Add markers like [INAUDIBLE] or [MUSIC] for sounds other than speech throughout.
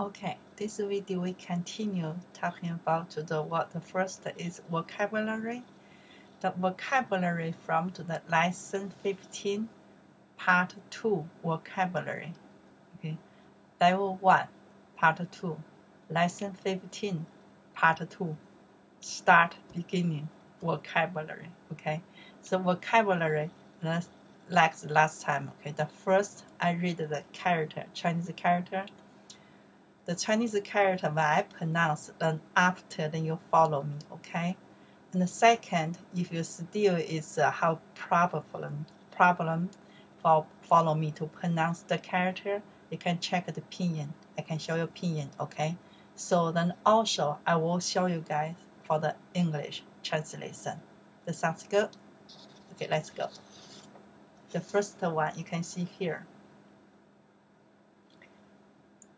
Okay, this video we continue talking about the what the first is vocabulary. The vocabulary from to the lesson 15, part 2, vocabulary. Okay, level 1, part 2, lesson 15, part 2, start beginning, vocabulary. Okay, so vocabulary, like the last time. Okay, the first I read the character, Chinese character the Chinese character I pronounce, then after then you follow me, okay? And the second, if you still is uh, have problem problem for follow me to pronounce the character, you can check the pinyin. I can show you pinyin, okay? So then also I will show you guys for the English translation. That sounds good? Okay, let's go. The first one you can see here.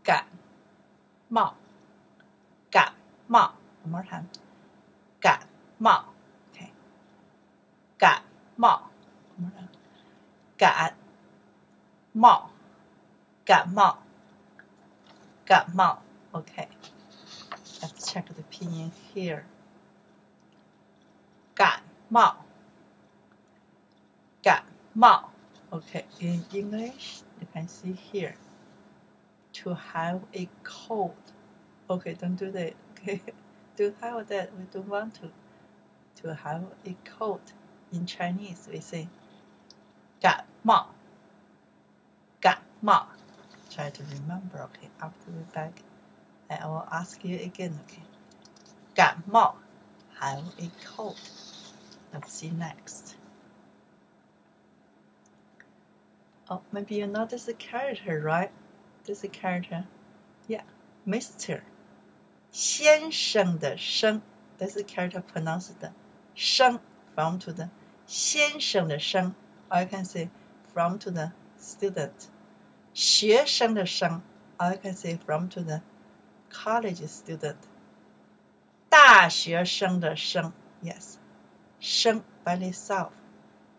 Got 冒，感冒。One more time，感冒。OK，感冒。One more time，感冒，感冒，感冒。OK，Let's、okay. check the pinyin here. Got in English, you can see here to have a cold Okay, don't do that. Okay, [LAUGHS] to have that, we don't want to. To have a cold. In Chinese, we say 感冒,感冒. Try to remember, okay, after we back. I will ask you again, okay. 感冒, have a cold. Let's see next. Oh, maybe you notice the character, right? This character, yeah, Mister， 先生的生，this character pronounced 生 from to the 先生的生，or you can say from to the student，学生的生，or you can say from to the college student，大学生的生，yes，生 by itself，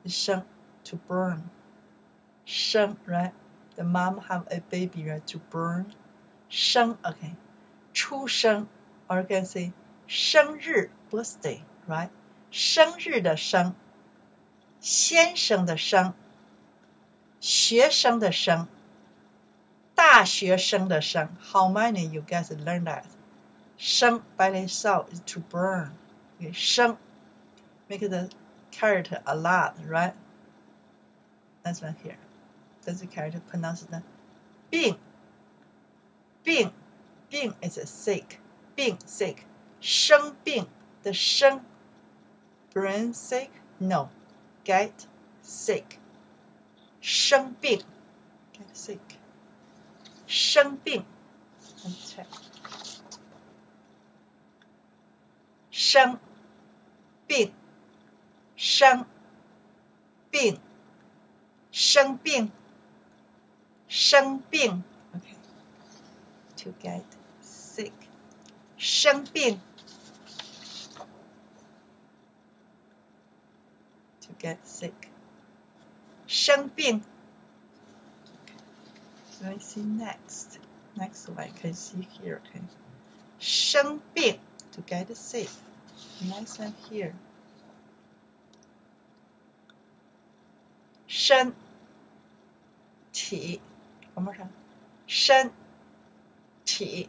生 to burn，生 right。the mom have a baby right to burn 生 okay 出生 or you can say 生日 birthday right 生日的生先生的生学生的生大学生的生 how many you guys learn that 生 by itself is to burn okay 生 make the character a lot right that's one here does the character pronounce the "bing"? "Bing", "bing" is a sick, "bing" sick. 生病 the 生 brain sick no get sick 生病 get sick 生病 let's check 生病生病生病生病，OK。To get sick， 生病。To get sick，生病。Let me see next. Next one I can see here. Okay. 生病 to get sick. Next one here. 身体。one more time. 身体，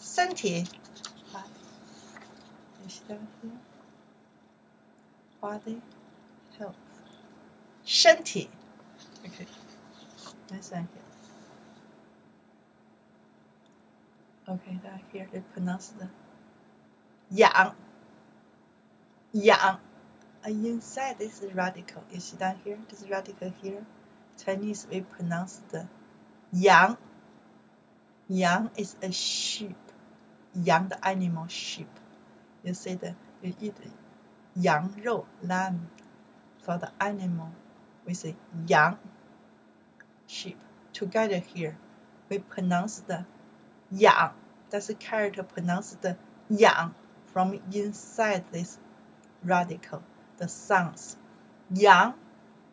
身体 body。You see down here? Body, health. 身体 okay. Nice one here. Okay, down here they pronounce the 养养 inside this is radical. You see down here? This is radical here. Chinese we pronounce the yang 羊 is a sheep. young animal, sheep. You see that you eat yang lamb. For the animal, we say yang, sheep. Together here, we pronounce the yang. That's the character pronounced the yang from inside this radical, the sounds. Yang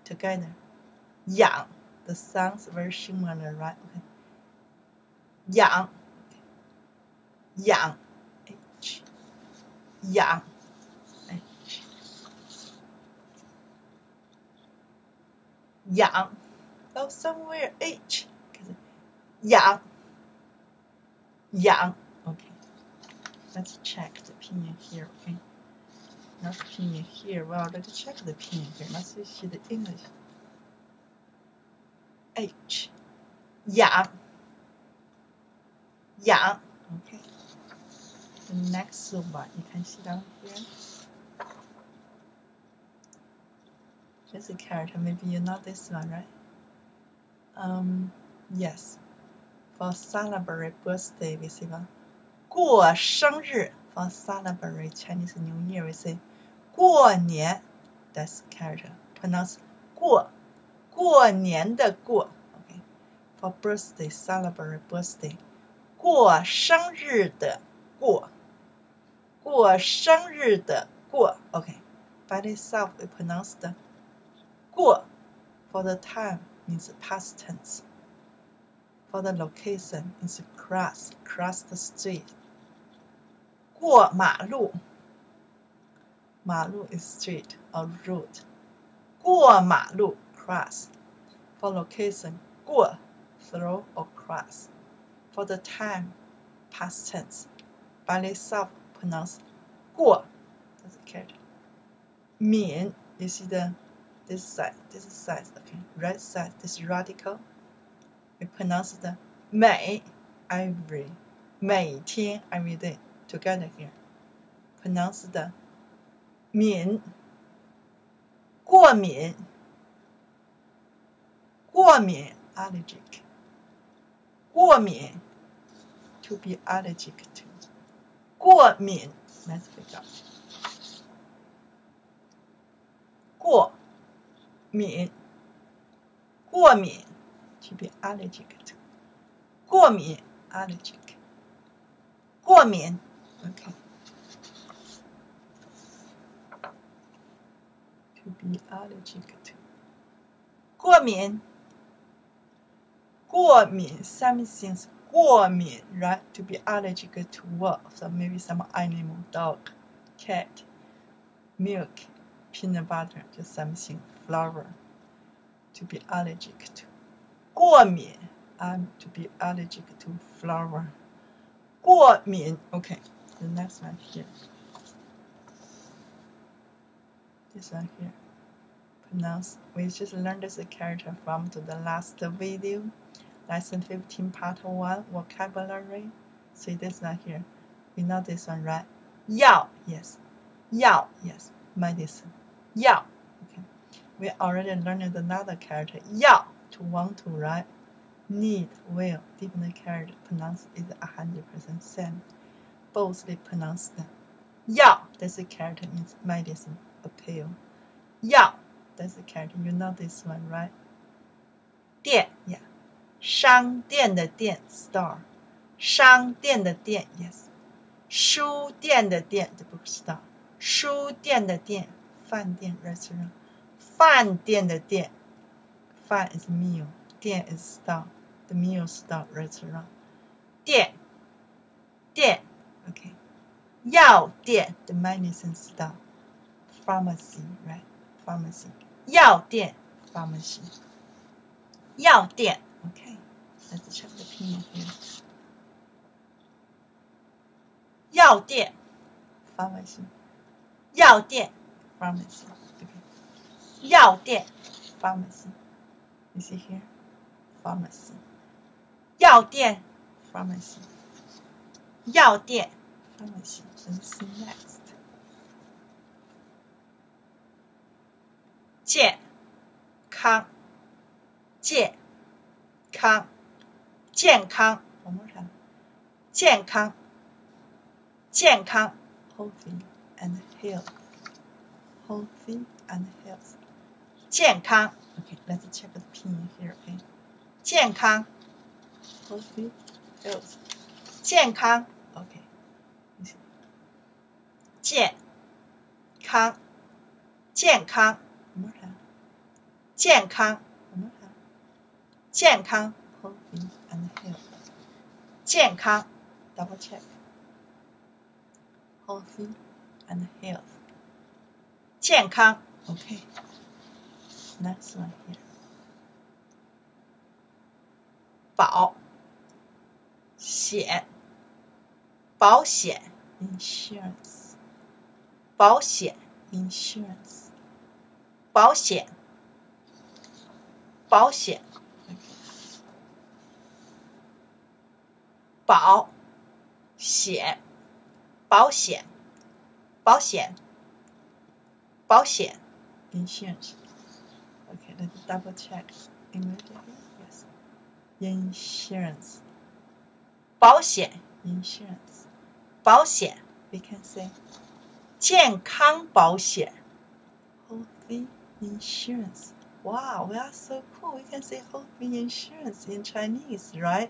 together. Yang. The sounds very similar, right? Okay. Yang. H. Yang. H. Yang. Oh, somewhere H. Yang. Yang. Okay. Let's check the pinyin here, okay? Not the pinyin here. Well, let's check the pinyin here. Let's see the English. H. Yang. Yang Okay. The next one, you can see down here. There's a character. Maybe you know this one, right? Um, yes. For celebrate birthday, we say 过生日 for celebrate Chinese New Year we say 过年 that's character pronounce 过过年的过 okay for birthday celebrate birthday 过生日的过 过生日的过 okay by itself we pronounce the 过 for the time means past tense for the location is cross cross the street 过马路，马路 is street or road。过马路 cross for location 过 through or cross for the time past tense by itself pronounce 过 that's a character 免 you see the this side this side okay right side this radical we pronounce the 每 every 每天 every day together here. Pronounced 敏过敏过敏 allergic 过敏 to be allergic to 过敏 let's figure 过敏过敏 to be allergic to 过敏 allergic 过敏，OK To be allergic to. 过敏。过敏，something 过敏 right to be allergic to what so maybe some animal dog cat milk peanut butter just something flour to be allergic to 过敏 I'm to be allergic to flour 过敏 okay the next one here. This one here. Pronounce. We just learned this character from to the last video. Lesson 15, part 1, vocabulary. See this one here. You know this one, right? Yao, yes. Yao, yes. Medicine. Yao. Okay. We already learned another character. Yao, to want to, right? Need, will, different character pronounced is 100% same boldly pronounced. Yao, that's a character means medicine, a pill. Yao, that's a character. You know this one, right? 店，yeah，商店的店，store，商店的店，yes，书店的店，the bookstore，书店的店，饭店，restaurant，饭店的店，饭 is meal，店 is store，the meal store restaurant，店，店。，OK，药店 the medicine store. Pharmacy, right? Pharmacy. 药店 pharmacy. 药店 okay. Let's check the pinyin here. 药店 pharmacy. 药店 pharmacy. Okay. 药店 pharmacy. You see here? Pharmacy. 药店 pharmacy. 药店 pharmacy. Let's see next. 健康，健康，健康。One more time. 健康，健康，healthy and health, healthy and health，健康。Okay, let's check the pinyin here. Okay，健康，healthy, health，健康。OK，健康，健康。健康， 健康，healthy and health，健康，double check，healthy and health，健康，OK，next one here，保险，保险，insurance，保险，insurance，保险。保险，保险，保险，保险，保险，insurance。Okay, let's double check immediately. Yes, insurance. 保险，insurance. 保险，we can say 健康保险，healthy insurance. Wow, we are so cool. We can say healthy insurance in Chinese, right?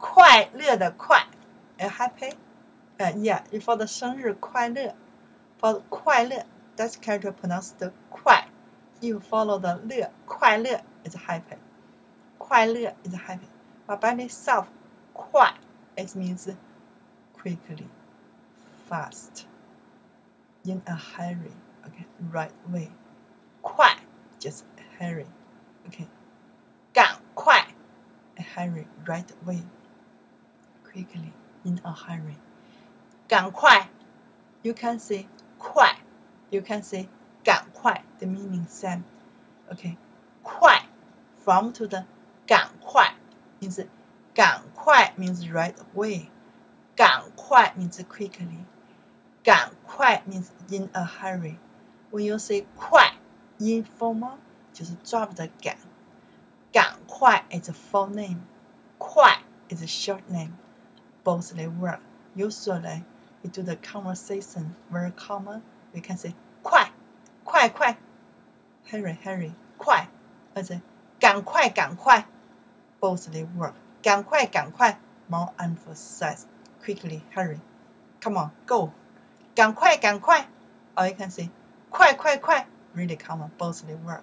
快乐的快，a happy，呃，Yeah，for the 生日快乐，for 快乐，that's character pronounced 的快，you follow the 乐，快乐 is happy，快乐 is happy。But by itself，快，it means quickly, fast, in a hurry, okay, right way，快，just hurry. Okay. 赶快 a hurry right away. Quickly in a hurry. 赶快 you can say 快 you can say 赶快 the meaning same. Okay. 快 from to the 赶快 means 赶快 means right away. 赶快 means quickly. 赶快 means in a hurry. When you say 快 informal 就是 drop 的赶，赶快 is a full name，快 is a short name. Both they work. Usually, we do the conversation very common. We can say 快，快快，hurry hurry 快，或者赶快赶快。Both they work. 赶快赶快 more emphasize quickly hurry. Come on go. 赶快赶快 or you can say 快快快 really common. Both they work.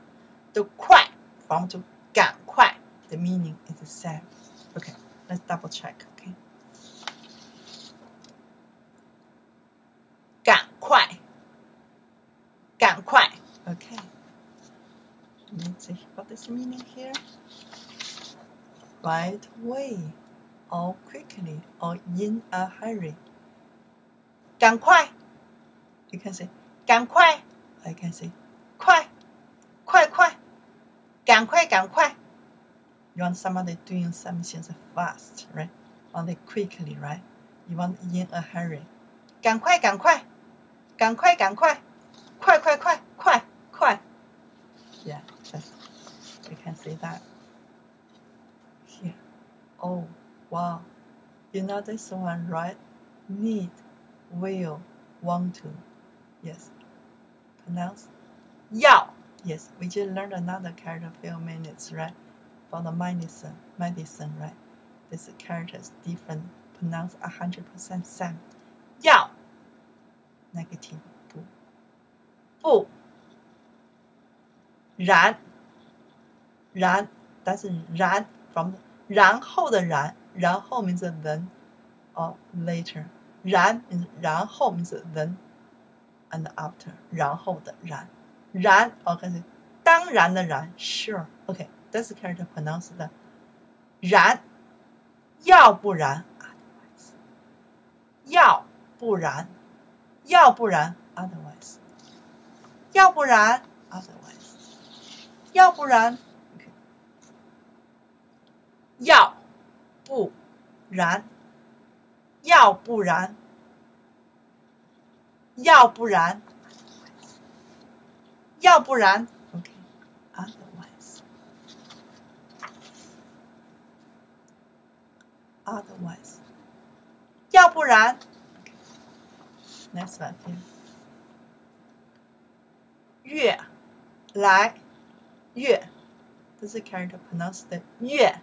的快 from to 赶快 the meaning is the same. Okay, let's double check. Okay. see what is the meaning here. Right way, or quickly, or in a hurry. 赶快 You can say 赶快 I can say 快快快，赶快赶快。You want somebody doing something fast, right? Want it quickly, right? You want in a hurry. 赶快赶快，赶快赶快，快快快快快。Yeah, that's, we can say that. Here. Oh, wow. You know this one, right? Need, will, want to. Yes. Pronounce 要。Yes, we just learned another character few minutes, right? For the medicine, medicine, right? This character is different, pronounced a hundred percent same. 要 negative 不不然 然，但是然 from 然后的然，然后 means then or later. 然然后 means then and after 然后的然。然，OK，当然的然，Sure，OK，that's character pronounced 的然，要不然，otherwise，要不然，要不然，otherwise，要不然，otherwise，要不然，要不然，要不然，要不然，要不然，OK，otherwise。otherwise，要不然，next one here，越来越，这是 character pronounced 的越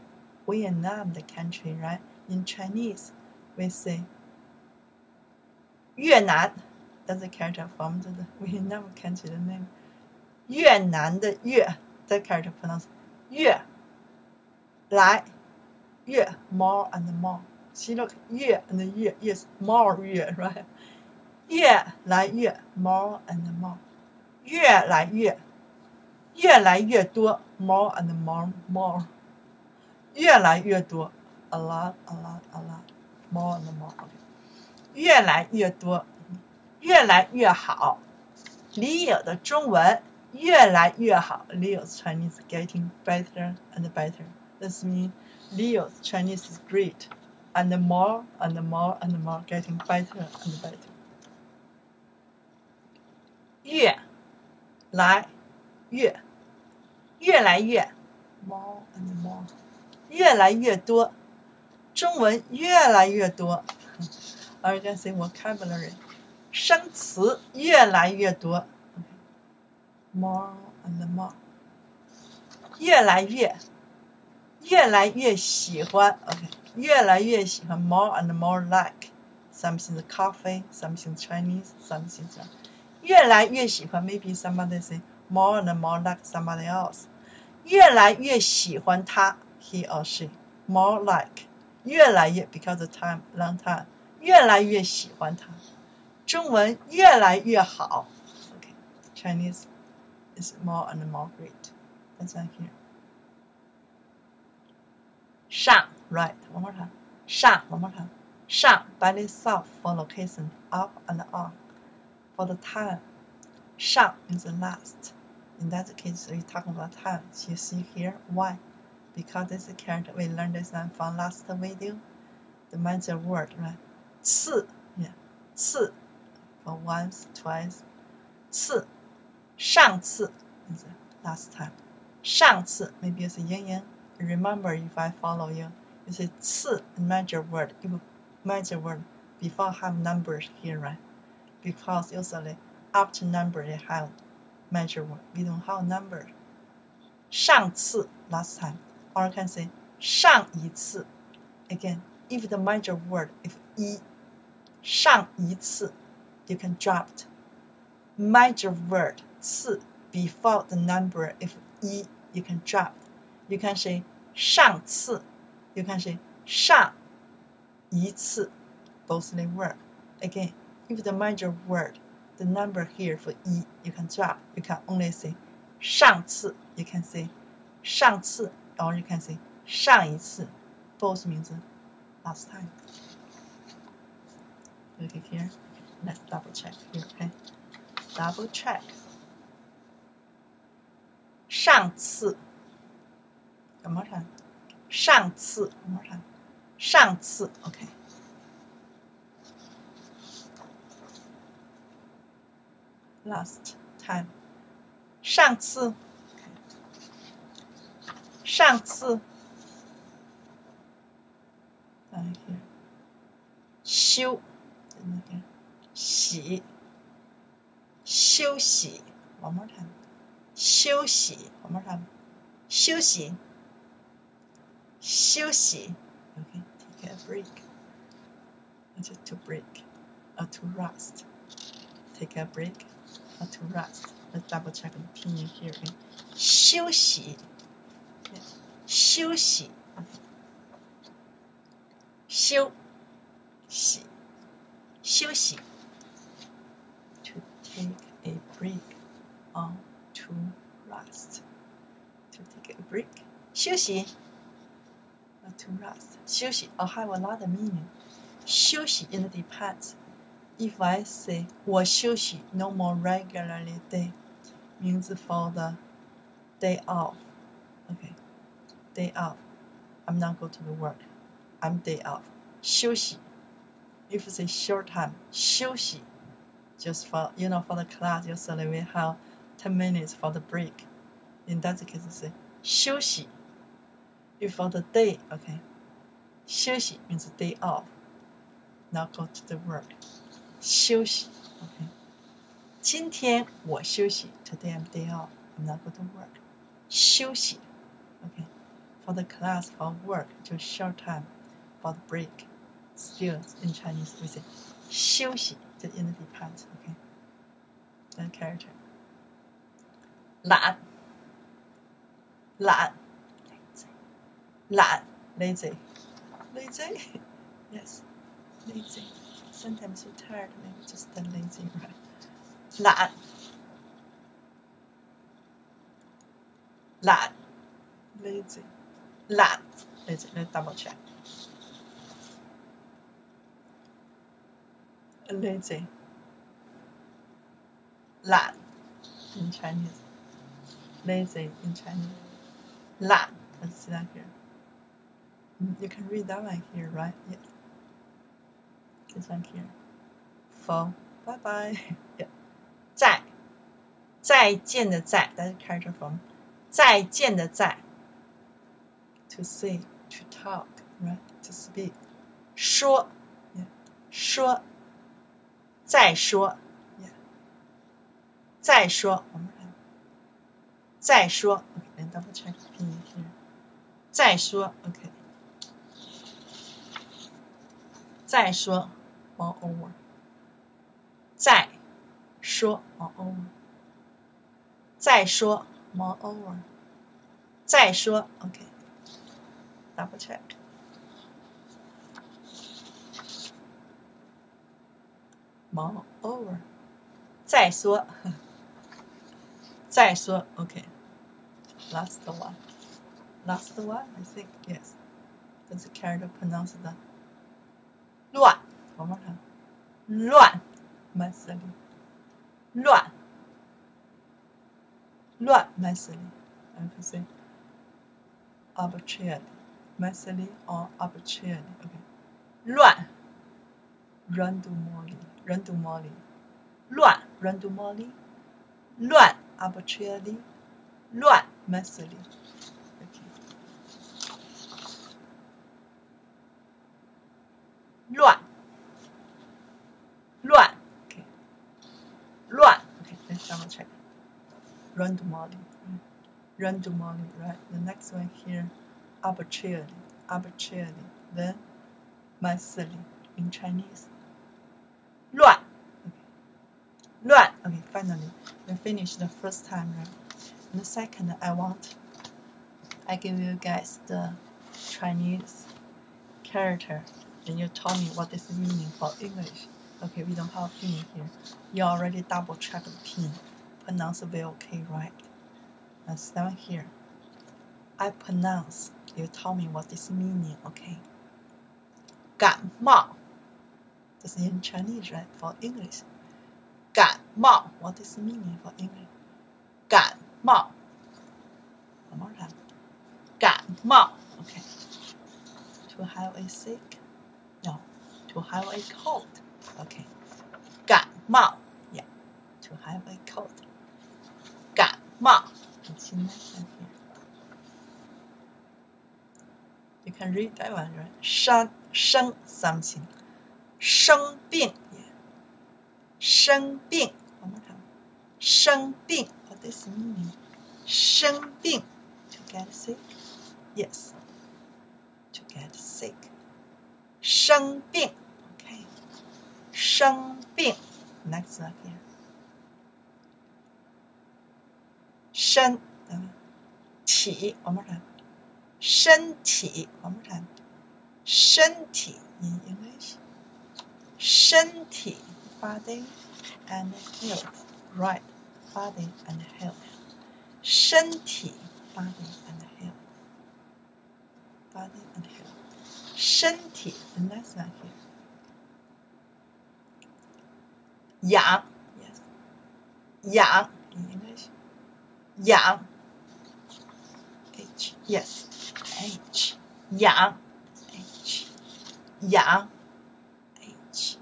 Vietnam, the country, right? In Chinese, we say Yuenan. That's a character form the Vietnam country the name. Yuenan the Yue, that character pronounced Yue. Lai, Yue, more and more. See, look, Yue and the yes, more Yue, right? Yue, Lai Yue, more and more. Yue, Lai Yue, 越来越多，more and more more。越来越多 a lot a lot a lot more and more 越来越多越来越好李友的中文越来越好 Leo's Chinese getting better and better this means Leo's Chinese is great, and more and more and more getting better and better. 越来越越来越 more and more 越来越多，中文越来越多。Or you can say vocabulary 生词越来越多，more and more 越来越。越来越喜欢，OK，越来越喜欢，more and more like something coffee, something Chinese, something 越来越喜欢，maybe somebody say more and more like somebody else，越来越喜欢他 ，he or she, more like，越来越 because of time, long time，越来越喜欢他，中文越来越好，OK，Chinese is more and more great. That's right here. 上 right one more time 上 one more time 上 by itself for location up and on for the time 上 is the last in that case we're talking about time so you see here why because this is character we learned this one from last video the major word right 次 yeah 次 for once twice 次上次 is last time 上次 maybe it's a yin yang remember if I follow you, you say 次 major word, if major word before have numbers here, right? Because usually after number they have major word. We don't have number. 上次 last time, or you can say 上一次 again. If the major word if 一上一次 you can drop it. Major word 次 before the number if 一 you can drop you can say 上次，you can say 上一次，both they work. Again, if the major word, the number here for 一 you can drop. You can only say 上次，you can say 上次 ，or you can say 上一次，both means last time. Okay, here, let's double check here. Okay, double check. 上次。什么场？上次什么场？上次，OK。Last time，上次， 上次。看 here，休，那个洗，休息，one more time，休息，one more time，休息。休息，OK, take a break. Just to break, or to rest. Take a break, or to rest. Let's double check the pinyin here. Okay? 休息， 休息，休息，休息。To take a break, or to rest. To take a break，休息。to rest 休息，or have a lot of meaning。 休息 in the depends. If I say 我休息 no more regularly day means for the day off. Okay, day off. I'm not go to the work. I'm day off. 休息 if it's a short time, 休息 just for you know for the class usually we have 10 minutes for the break. In that case, say 休息 if for the day, okay. 休息 means day off, not go to the work. 休息 okay. 今天我休息 today I'm day off, I'm not go to work. 休息 okay. For the class, for work, just short time. For the break, still in Chinese we say 休息 the in the depends, okay. That character. 懒懒 懒 lazy lazy yes lazy sometimes you're tired maybe just the lazy right 懒懒 lazy 懒 lazy let's double check lazy 懒 in Chinese lazy in Chinese 懒 let's see that here you can read that one here right yeah this one here for bye bye yeah 再再见的再 that's character from 再见的再 to say to talk right to speak 说 yeah 说再说 yeah 再说我们看再说 okay then double check the pinyin here 再说 okay 再说 moreover 再说 moreover 再说 moreover 再说 okay double check moreover 再说再说 okay last [LAUGHS] one last one I think yes does the character pronounce the 乱 one more time 乱 messily 乱乱 messily I can say arbitrarily messily or arbitrarily okay 乱 randomly randomly 乱 randomly 乱 arbitrarily 乱 messily okay 乱乱 okay 乱 okay let's double check randomly mm. randomly right the next one here arbitrarily arbitrarily then messily in Chinese 乱 okay 乱 okay finally we finished the first time right and the second I want I give you guys the Chinese character and you tell me what is the meaning for English. Okay, we don't have pin here. You already double check the pin. Pronounce very okay, right? Let's down here. I pronounce You tell me what is meaning, okay? 感冒 This is in Chinese, right? For English. 感冒 What is the meaning for English? 感冒 One more time. 感冒 Okay. To have a sick no, to have a cold. Okay. 感冒 Yeah. To have a cold. 感冒 It's in 很容易台湾人生生 something，生病生病，我们看生病，what is mean？生病，to get sick，yes，to get sick，生病，OK，生病，next again。身。等生，嗯，起，我们看。身体，one more time，身体，in English，身体，body and health，right，body and health，身体，body and health，body and health。身体 the next one here 养，yes，养 in English，养，h yes h 养 h 养 h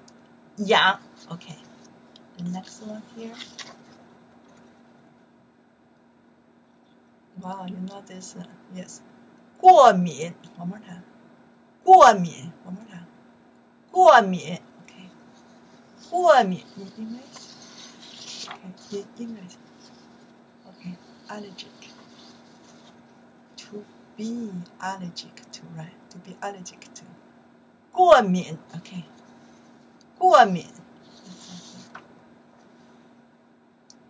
养，OK。The next one here. Wow, you know this? uh, Yes. 过敏，one more time. 过敏，one more time. 过敏，OK. 过敏 in English. Okay, in English. Okay, allergic. To be allergic to, right? To be allergic to. 过敏，OK. 过敏。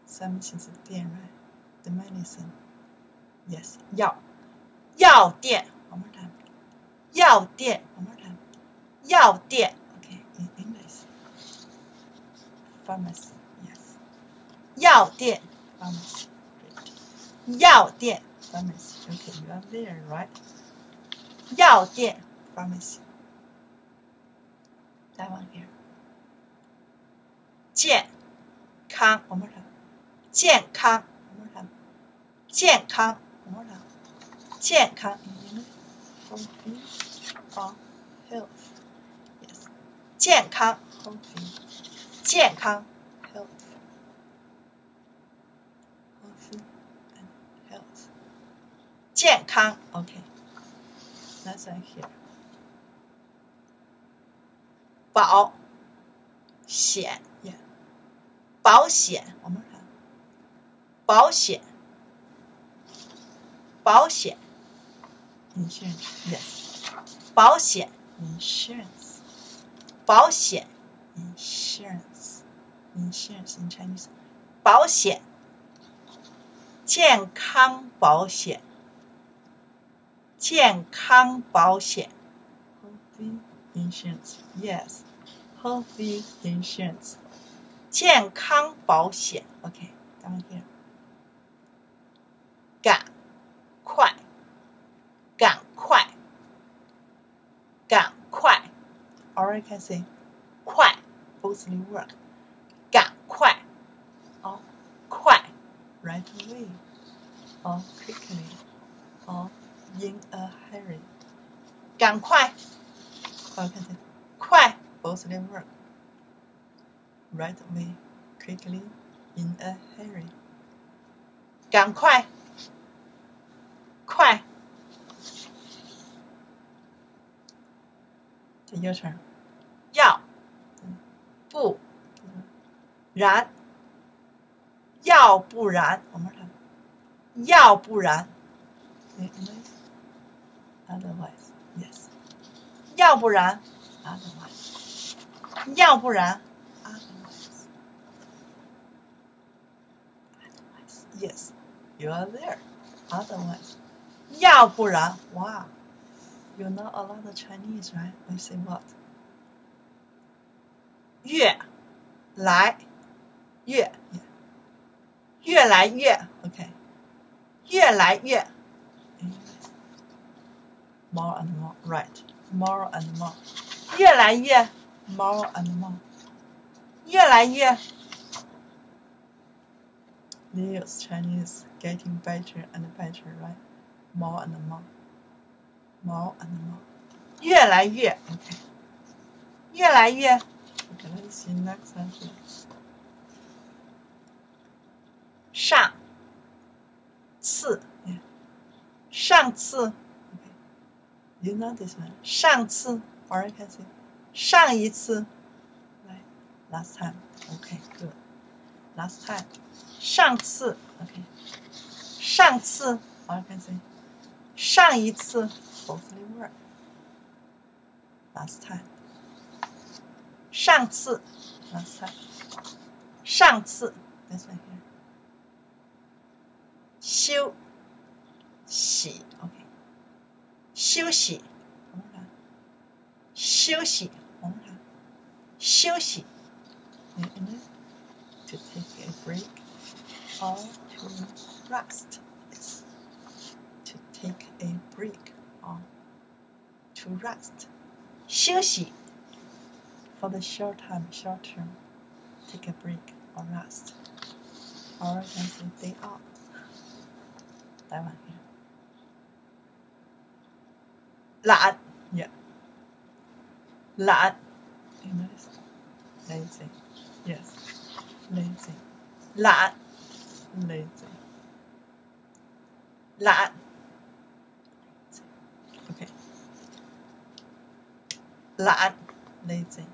三明治店，right? The medicine. Yes. 药，药店。One more time. 药店。One more time. 药店。Okay, in English. Pharmacy. Yes. 药店。Pharmacy. Great. 药店。 Pharmacy. Okay, you are there, right? 药店。Pharmacy. That one here. 健康，one more time. 健康，one more time. 健康，one more time. 健康，in English, healthy or health. Yes. 健康，healthy. 健康，health. Healthy and health. 健康，OK. That's right here. 保险，yeah. 保险我们看保险，保险，insurance yes，保险，insurance，保险，insurance insurance in Chinese，保险，健康保险，健康保险，healthy insurance yes healthy insurance，健康保险，OK down here。赶快，赶快，赶快，or I can say 快，bothly work，赶快，or 快，right away or quickly or in a hurry，赶快，or I can say 快，bothly work right away quickly in a hurry，赶快。快。这又成要不然，要不然，我们看，要不然 ，otherwise yes，要不然，otherwise，要不然，otherwise，otherwise yes，you are there。Otherwise，要不然哇，You know a lot of Chinese, right? I say what? 越来越越来越，OK，越来越 ，more and more, right? More and more，越来越，more and more，越来越。Leo's Chinese getting better and better, right? More and more, more and more，越来越，OK，越来越。Okay, let's see next one here. 上次，上次，OK, you know this one. 上次，or you can say 上一次，right? Last time. Okay, good. Last time. 上次，OK，上次，or you can say 上一次，bothly work。Last time，上次，last time，上次，this one here。休息，OK， 休息，我们看，休息，我们看，休息，to take a break or to rest. It's to take a break or to rest. 休息 for the short time, short term. take a break or rest. Or I can say day off. That one here. 懒 yeah 懒 you notice lazy yes lazy 懒 lazy 懒 okay 懒 lazy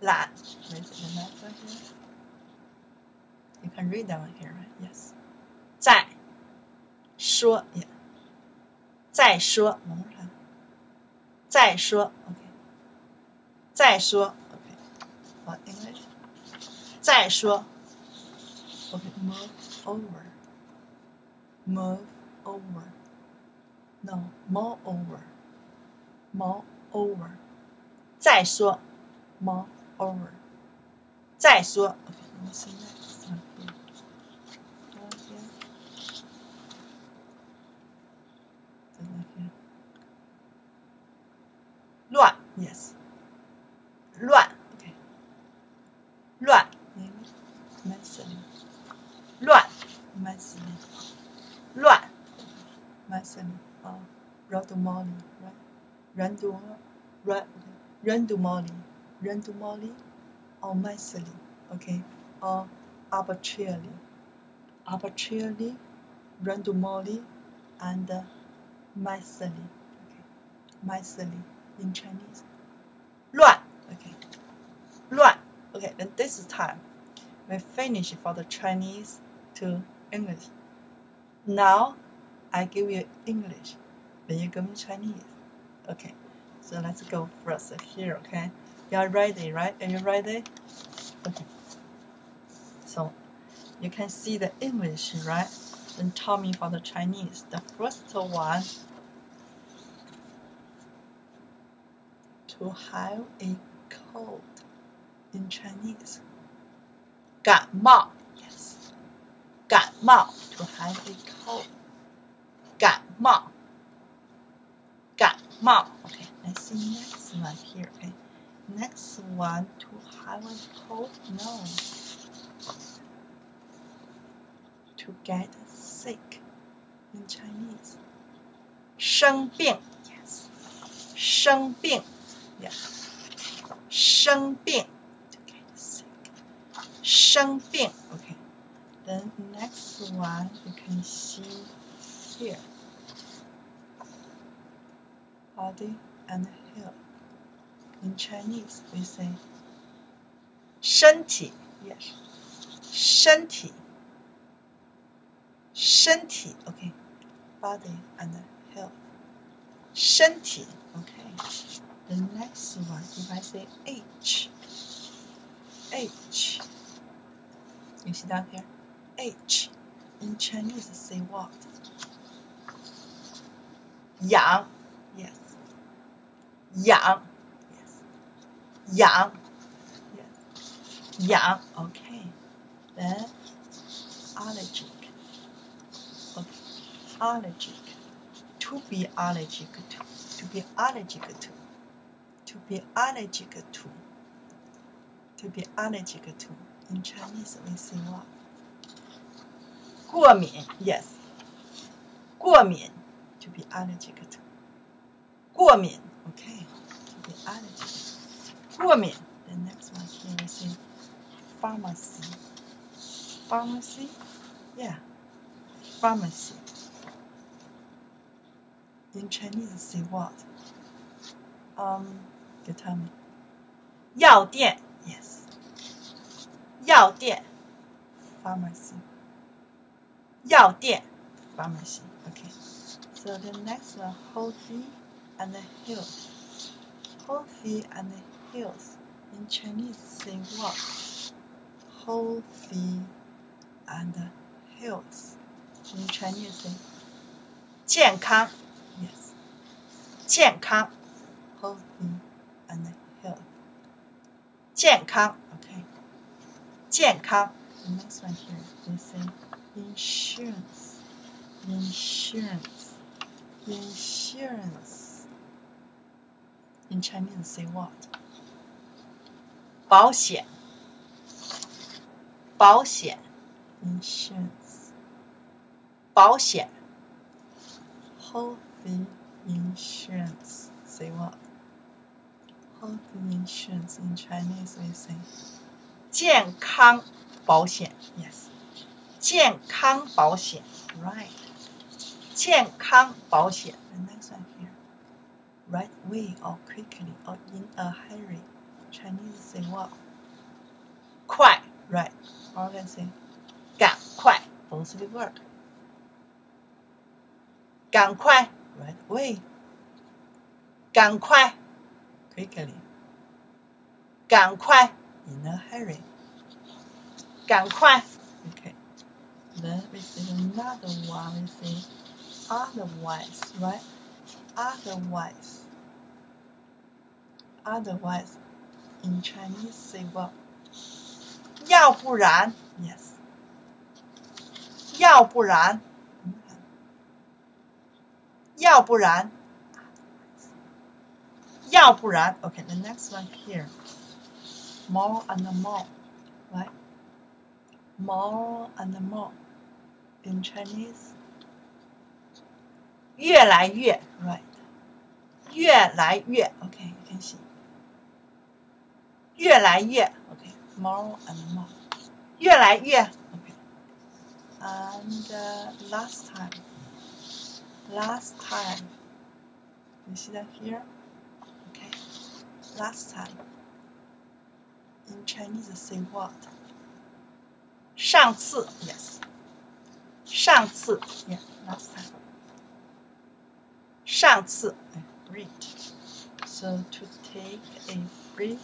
懒 lazy the next one here you can read that one here right yes 再说 yeah 再说 one more time 再说，OK，再说，OK，好，English，再说，OK，move over，move over，no，more over，more over，再说，more over，再说，OK，let me see next here。乱，yes，乱，OK，乱，messy，乱，messy，乱，messy，啊，randomly，right，random，random，randomly，randomly，or messily，OK，or arbitrarily，arbitrarily，randomly and messily，OK，messily。 in Chinese. 乱 okay. 乱 okay then this is time. We finish for the Chinese to English. Now I give you English then you give me Chinese. Okay so let's go first here okay? You are ready right? Are you ready? Okay. So you can see the English right? Then tell me for the Chinese. The first one to have a cold in Chinese. 感冒 yes 感冒 to have a cold 感冒感冒 okay let's see next one here okay next one to have a cold no to get sick in Chinese 生病 yes 生病 yeah. 生病 to get sick. 生病 okay. Then next one you can see here. Body and health. In Chinese we say 身体 yes. 身体身体 okay. Body and health. 身体 okay. The next one, if I say H, H, you see down here, H, in Chinese say what? Yang, yes. Yang, yes. Yang, yes. Yang, okay. Then allergic, okay. Allergic, to be allergic to, to be allergic to to be allergic to. To be allergic to. In Chinese, we say what? 过敏 yes. 过敏 to be allergic to. 过敏 okay. To be allergic. 过敏 the next one here we say pharmacy. Pharmacy? Yeah. Pharmacy. In Chinese, say what? Um, you tell me. 药店 yes. 药店 pharmacy. 药店 pharmacy. Okay. So the next one, healthy and health. Healthy and health. In Chinese, say what? Healthy and health. In Chinese, say 健康 yes. 健康 healthy and health. 健康 okay. 健康 the next one here they say insurance. Insurance. Insurance. In Chinese say what? 保险 保险，insurance，保险，healthy insurance. Say what? Healthy insurance in Chinese we say 健康保险，yes，健康保险，right，健康保险。The next one here, right way or quickly or in a hurry. Chinese say what? 快，right? Or can say 赶快，both will work. 赶快，right way. 赶快 ，quickly. 赶快，in a hurry. 赶快，okay. Then we see another one. We see otherwise, right? Otherwise. Otherwise, in Chinese say what? 要不然，yes. 要不然，要不然， 要不然。Okay, the next one here. More and more, right? More and more. In Chinese. 越来越，right? 越来越，okay, you can see. 越来越，okay, more and more. 越来越，okay. And uh, last time, last time. You see that here? Okay. Last time. In Chinese, say what? 上次，yes. 上次，yeah, last time. 上次，break. So to take a break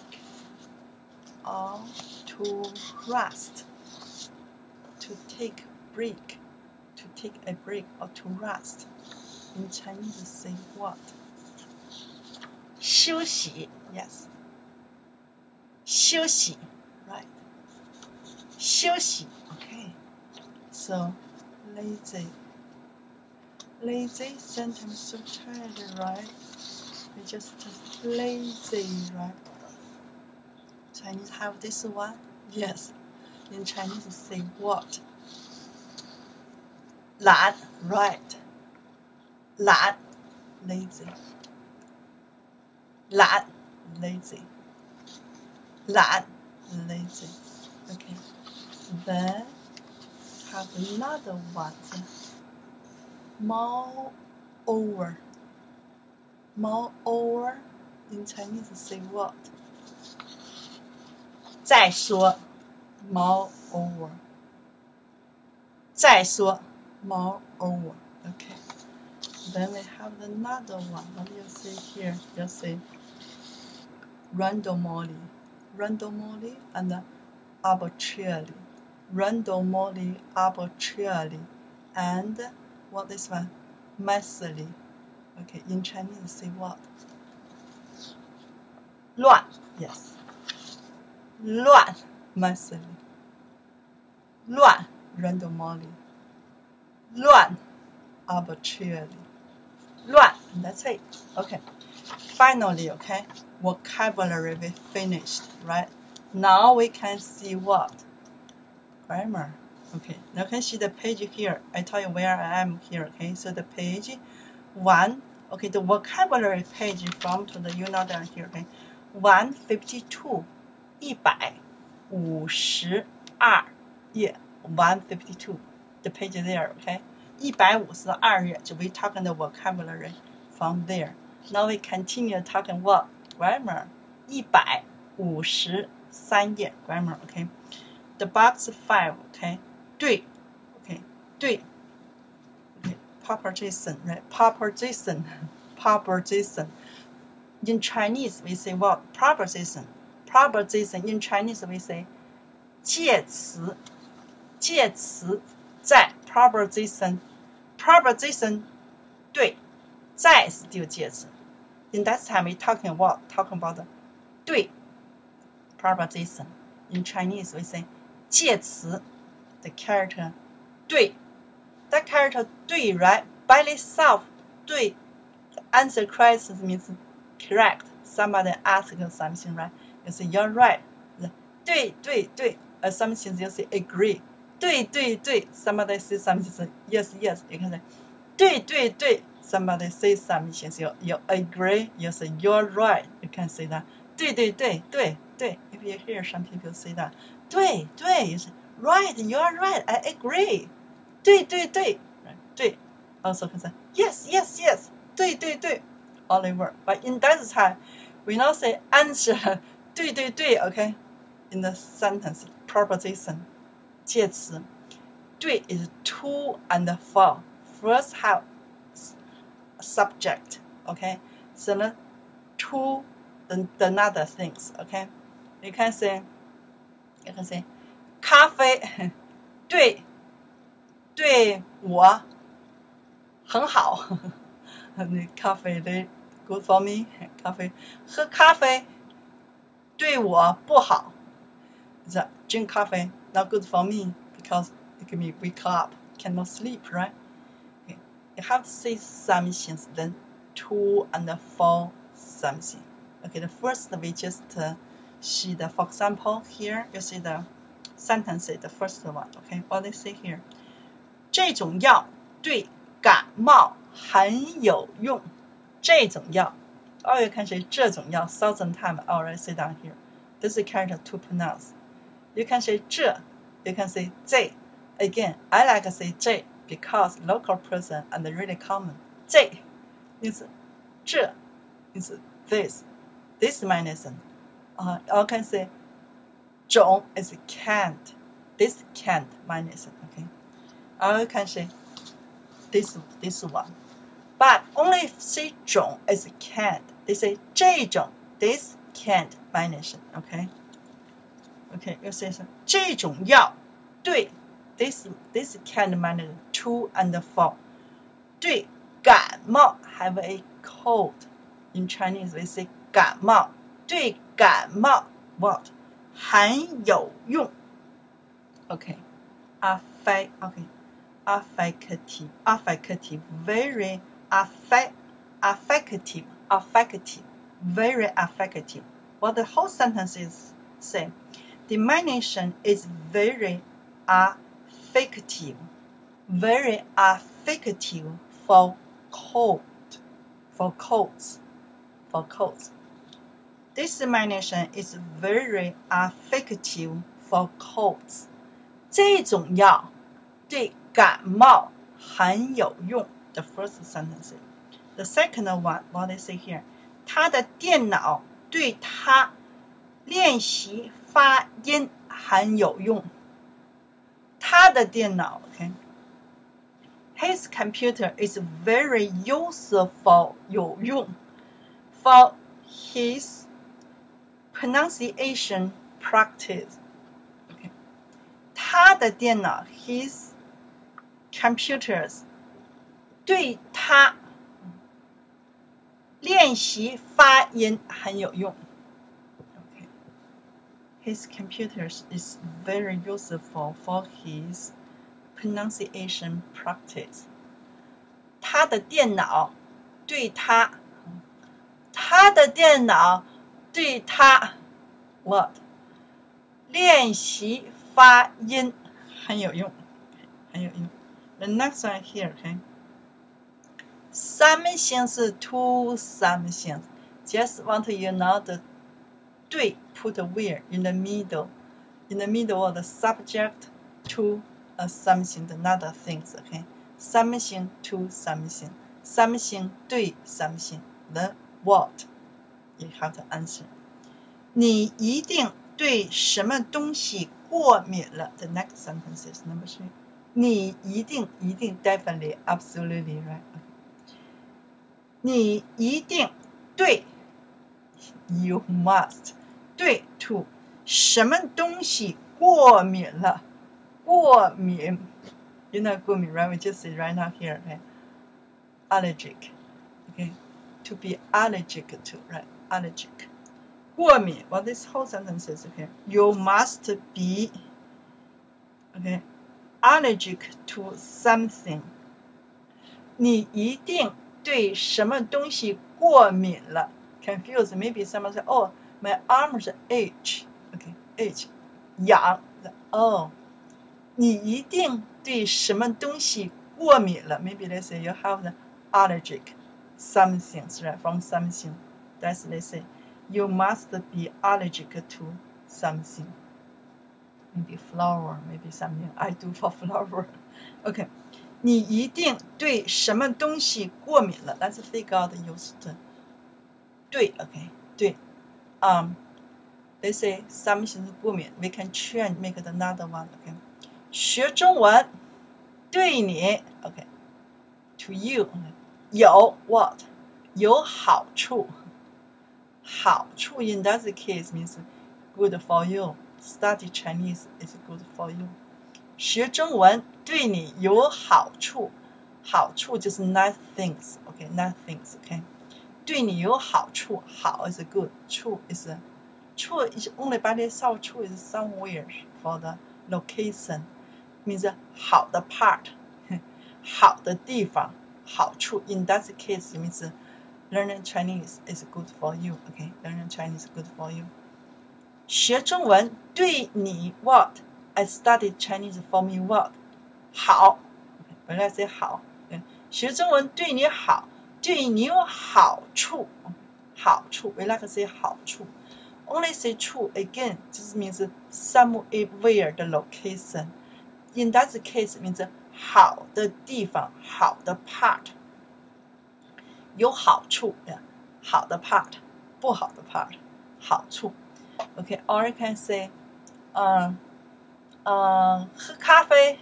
or to rest. To take break. To take a break or to rest. In Chinese, say what? 休息 ，yes. 休息，right. 休息，okay. So lazy. Lazy sentence so tired, right? We just just lazy, right? Chinese have this one? Yes. In Chinese say what? 懒，right? 懒，lazy. 懒 ，lazy. 懒，lazy. Okay. Then have another one. Moreover. Moreover in Chinese say what? 再说，moreover。再说，moreover。Okay. Then we have another one. What do you see here? You see randomly, randomly and arbitrarily, randomly, arbitrarily, and what this one? Messily. Okay, in Chinese say what? 乱，yes. 乱，messily. 乱，randomly. 乱，arbitrarily. 乱，that's it. Okay. Finally, okay, vocabulary we finished, right? Now we can see what? Grammar. Okay, now you can see the page here. I tell you where I am here, okay? So the page one, okay, the vocabulary page from to the you know down here, okay? 152, 一百五十二页152 the page there, okay? 一百五十二页就 we talking the vocabulary from there. Now we continue talking what grammar. 一百五十三页 grammar, okay? The box five, okay? 对，okay? 对，okay? Papa Jason, right? Papa Jason, Papa Jason. In Chinese, we say what? Proposition. Proposition. In Chinese, we say 介词，介词在 proposition。Proposition 对，在是就介词。 In that time, we talking about talking about 对 proposition. In Chinese, we say 介词 the character 对 that character 对 right by itself 对 the answer question means correct. Somebody ask you something, right? You say you're right. 对对对 Uh, some things you say agree. 对对对，somebody say something yes yes. You can say 对对对 ，somebody say something you you agree. You say you're right. You can say that 对对对对对。If you hear some people say that 对对，you say right. You're right. I agree. 对对对，对。Also can say yes yes yes. 对对对，Oliver. But in that time, we not say answer. [LAUGHS] 对对对，OK. In the sentence preposition. 介词，对 is to and for. First have subject, okay? So then to the, the another things, okay? You can say, you can say, 咖啡对对我很好，你咖啡的 [LAUGHS] [LAUGHS] good for me，咖啡喝咖啡对我不好，这 drink 咖啡 not good for me because it can me wake up, cannot sleep, right? Okay. You have to say something, then to and for something. Okay, the first we just uh, see the, for example, here you see the sentence, the first one, okay? What they say here. 这种药对感冒很有用。这种药，or you can say 这种药 thousand times already say down here. This is character to pronounce. You can say 这 you can say J. Again, I like to say J because local person and really common. J is 这 is this. This medicine. Uh, I can say 种 is can't. This can't medicine. Okay. I can say this this one. But only say 种 is can't. They say 这种 this can't medicine. Okay. Okay, you say 这种药对 this this can manage to and for 对感冒 have a cold in Chinese we say 感冒对感冒 what 很有用 okay affect okay affective affective very affect affective affective very affective what the whole sentence is saying Diminution is very affective, very affective for cold, for colds, for colds. This diminution is very affective for colds. 这种药对感冒很有用。The first sentence. The second one, what they say here，他的电脑对他练习发音很有用。 他的电脑，OK，His computer is very useful，有用，for his pronunciation practice。OK，他的电脑，His computers，对他练习发音很有用。 his computers is very useful for his pronunciation practice. 他的电脑对他，他的电脑对他，what 练习发音很有用，很有用。The next one here, okay. Some things to some things. Just want you know the 对 put where in the middle, in the middle of the subject to a something, another things. Okay, something to something, something 对 something. Then what? You have to answer. 你一定对什么东西过敏了？The next sentence is number three. 你一定一定 definitely absolutely right. 你一定对 you must 对 to 什么东西过敏了？过敏，you know 过敏 right? We just say right now here, okay? Allergic, okay? To be allergic to, right? Allergic. 过敏，well this whole sentence is okay. You must be, okay? Allergic to something. 你一定对什么东西过敏了？Confused, maybe someone say, oh. My arms itch. Okay, itch. 痒 哦，你一定对什么东西过敏了？Maybe they say you have the allergic something, right? From something. That's they say you must be allergic to something. Maybe flower, maybe something I do for flower. [LAUGHS] OK，你一定对什么东西过敏了？Let's figure out the use 对，OK，对， 嗯、um,，they say something 是过敏，we can change make another one，OK，、okay? 学中文对你，OK，to、okay? you，、okay? 有 what 有好处，好处 in that case means good for you。Study Chinese is good for you。学中文对你有好处，好处就是 nice things，OK，nice things，OK。 对你有好处，好 is good，处 is 处 is only by itself，处 is somewhere for the location means 好的 part，好的地方，好处。[LAUGHS] In that case means learning Chinese is good for you. Okay, learning Chinese is good for you. 学中文对你 what? I studied Chinese for me what? 好，本来 say 好，学中文对你好。 对你有好处，好处，we like say 好处，only say true again just means somewhere the location. In that case means 好的地方，好的 part，有好处呀，好的 part，不好的 part，好处。OK，or you can say，嗯嗯，喝咖啡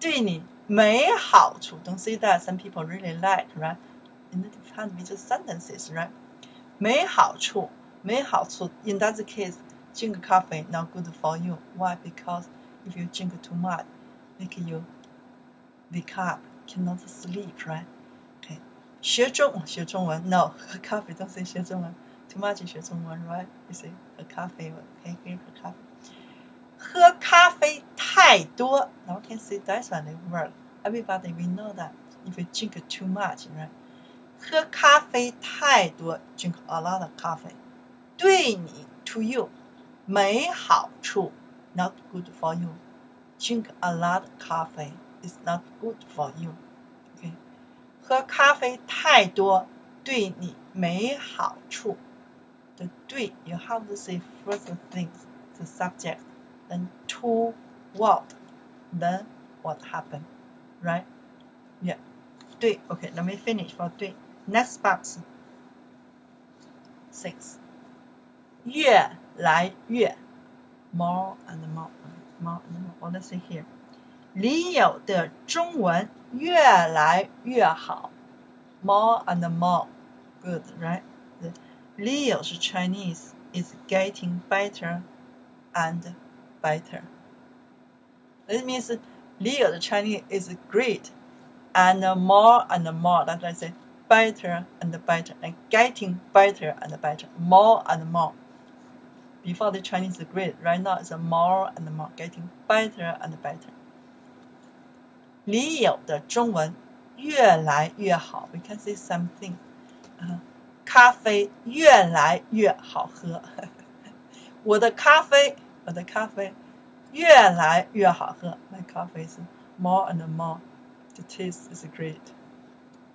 对你没好处。Don't say that. Some people really like, right? in the can be just sentences, right? 没好处，没好处。In that case, drink coffee not good for you. Why? Because if you drink too much, make you wake up, cannot sleep, right? Okay. 学中学中文，no，喝[LAUGHS] 咖啡 don't say 学中文，too much 学中文，right? You say 喝咖啡，okay, here 喝咖啡。喝咖啡太多，now can say that's one word. Everybody we know that if you drink too much, right? 喝咖啡太多，drink a lot of coffee，对你 to you 没好处，not good for you。drink a lot of coffee is not good for you。OK，喝咖啡太多对你没好处。的对，you have to say first things the subject, then to what, then what happened, right? Yeah. 对，OK，let me finish for 对。 Next box. Six. 越来越 more and more, more and more. What does it here? 李友的中文越来越好，more and more. Good, right? Leo's Chinese is getting better and better. This means Leo's Chinese is great and more and more. That's why I say better and better and getting better and better, more and more. Before the Chinese is great, right now it's more and more, getting better and better. 李友的中文越来越好。We can say something. 啊，[LAUGHS] 咖啡越来越好喝。我的咖啡，我的咖啡越来越好喝。My coffee is more and more. The taste is great.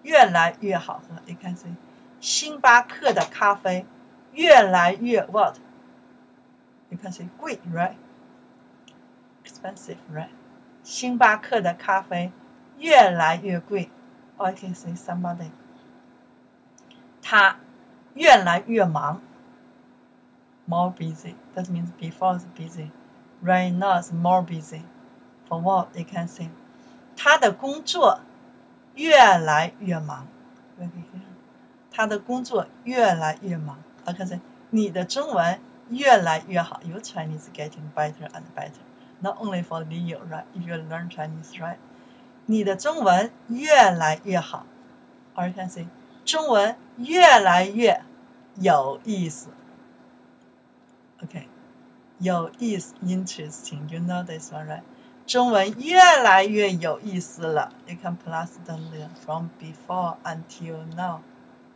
越来越好喝。You can see，星巴克的咖啡越来越 what？You can see 贵，right？Expensive，right？星巴克的咖啡越来越贵。Or I can say somebody，他越来越忙，more busy。That means before is busy. Right now is more busy. For what? You can say，他的工作。 越来越忙，他的工作越来越忙。OK，你的中文越来越好。Your Chinese getting better and better. Not only for Leo, right? If you learn Chinese, right? 你的中文越来越好。Or you can say 中文越来越有意思。OK，有意思，interesting. You know this one, right? 中文越来越有意思了。You can plus the from before until now.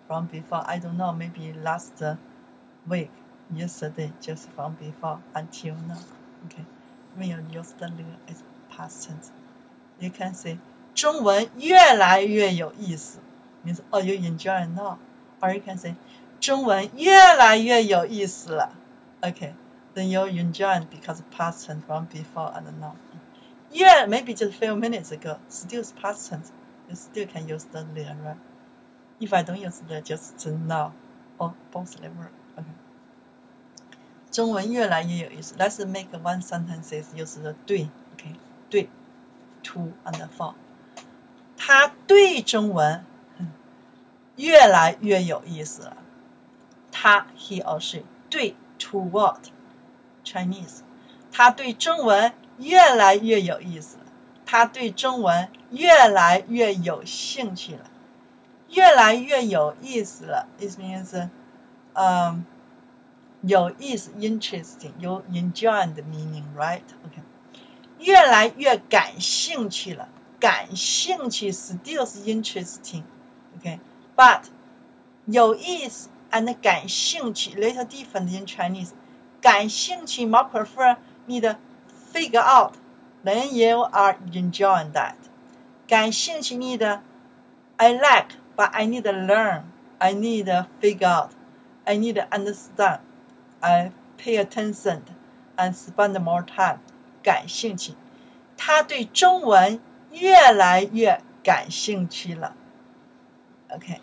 From before, I don't know, maybe last week, yesterday, just from before until now. Okay. 没有 use 的了，is past tense。You can say 中文越来越有意思，means oh you enjoy now。Or you can say 中文越来越有意思了。Okay, then you enjoy because past tense from before and now. Yeah, maybe just a few minutes ago, still past tense. You still can use the there, right? If I don't use the, just now or both they work. Okay. 中文越来越有意思。Let's make one sentences use the 对，OK，对，to and for。他对中文越来越有意思了。他 he or she 对 to what Chinese，他对中文 越来越有意思了。他对中文越来越有兴趣了。越来越有意思了，it means，嗯，有意思，interesting，有 enjoy 的 meaning，right？OK，越来越感兴趣了，感兴趣 still 是 interesting，OK，but 有意思 and 感兴趣 little different in Chinese，感兴趣 more prefer need figure out，then you are enjoying that，感兴趣 need I like。but I need to learn. I need to figure out. I need to understand. I pay attention and spend more time. 感兴趣，他对中文越来越感兴趣了。Okay,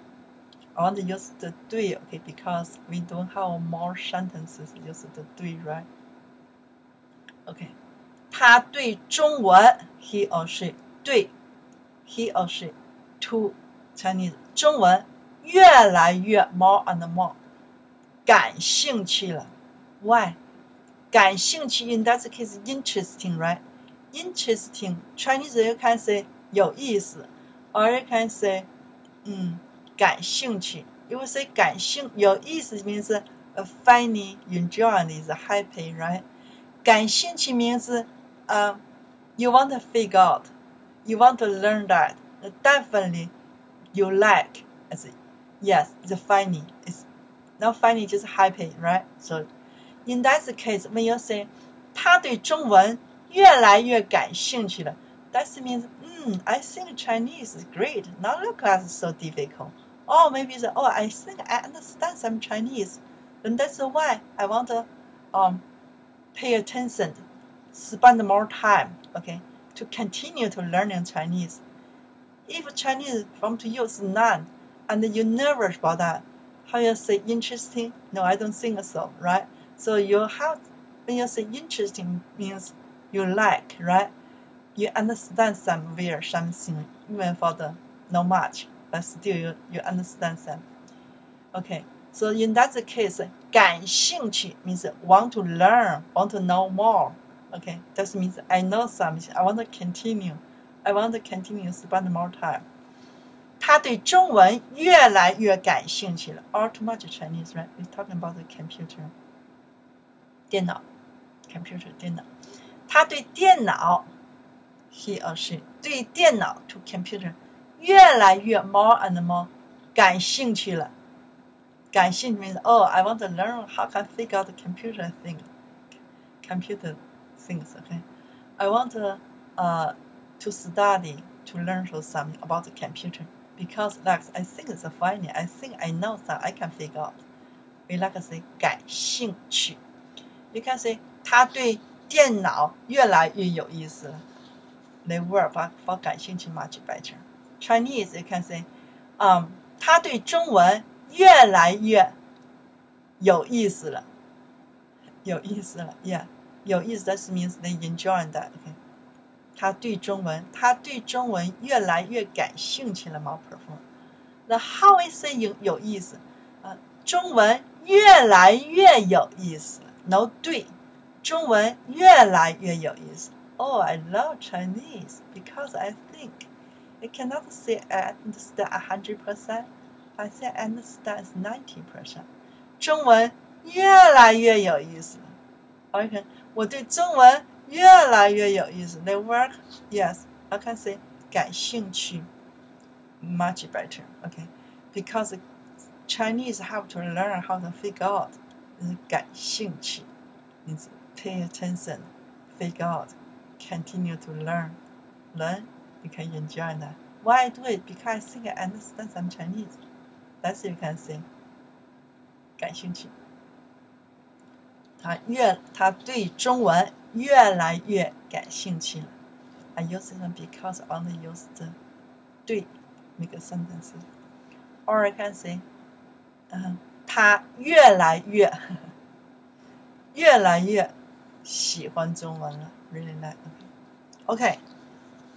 I want to use the 对 okay because we don't have more sentences use the 对 right? Okay, 他对中文 he or she 对 he or she to Chinese 中文越来越 more and more 感兴趣了。Why？感兴趣 in that case interesting, right? Interesting Chinese you can say 有意思，or you can say 嗯感兴趣。You will say 感兴有意思 means a funny, enjoying is happy, right? 感兴趣 means uh, you want to figure out, you want to learn that. Definitely you like as yes, it's funny. It's not funny, just happy, right? So in that case, when you say 他对中文越来越感兴趣了，that means mm, I think Chinese is great. Not the class is so difficult. Or maybe say, oh, I think I understand some Chinese. And that's why I want to um, pay attention, spend more time, okay, to continue to learning Chinese. If Chinese from to you is none, and you're nervous about that, how you say interesting? No, I don't think so, right? So you have when you say interesting means you like, right? You understand somewhere something, even for the not much, but still you, you understand some. Okay, so in that case, 感兴趣 means want to learn, want to know more. Okay, that means I know something, I want to continue. I want to continue spend more time. 他对中文越来越感兴趣了。All too much Chinese, right? We're talking about the computer. 电脑，computer 电脑。他对电脑，he or she 对电脑 to computer 越来越 more and more 感兴趣了。感兴趣 means oh I want to learn how can figure out the computer thing, computer things. Okay, I want to uh to study to learn something about the computer because like I think it's funny. I think I know that I can figure out. We like to say 感兴趣。You can say 他对电脑越来越有意思了。They were for for 感兴趣 much better. Chinese you can say, um 他对中文越来越有意思了。有意思了，Yeah， 有意思 that means they enjoy that. Okay. 他对中文，他对中文越来越感兴趣了。毛 perform。那 how is say 有有意思啊？中文越来越有意思了。No 对，中文越来越有意思。Oh, I love Chinese because I think I cannot say I understand a hundred percent. I say I understand ninety percent. 中文越来越有意思了。OK， 我对中文。越来越有意思。They work, yes, I can say 感兴趣 much better, okay? Because Chinese have to learn how to figure out 感兴趣 means pay attention, figure out, continue to learn. Learn, you can enjoy that. Why I do it? Because I think I understand some Chinese. That's you can say. 感兴趣。 他越他对中文越来越感兴趣了。I use it because I only use the 对 make a sentence. Or I can say, 嗯，他越来越越来越喜欢中文了。Really like. [LAUGHS] OK.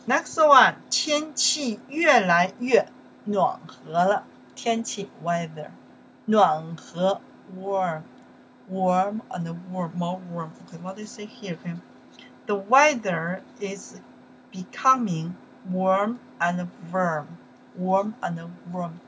Next one，天气越来越暖和了。天气 weather，暖和 warm。 warm and warm, more warm. Okay, what they say here? Okay, the weather is becoming warm and warm, warm and warm.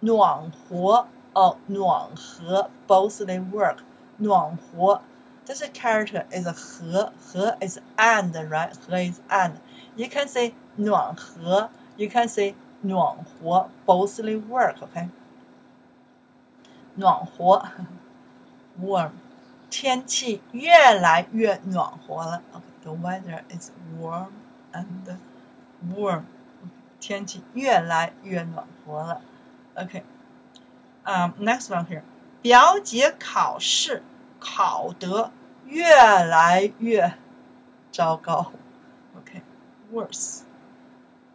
暖和哦，暖和 both they work. 暖和 this character is a 和和 is and right 和 is and. You can say 暖和 you can say 暖和 both they work. Okay. 暖和 warm，天气越来越暖和了。OK，the weather is warm and warm，天气越来越暖和了。OK，啊，next one here，表姐考试考得越来越糟糕。OK，worse，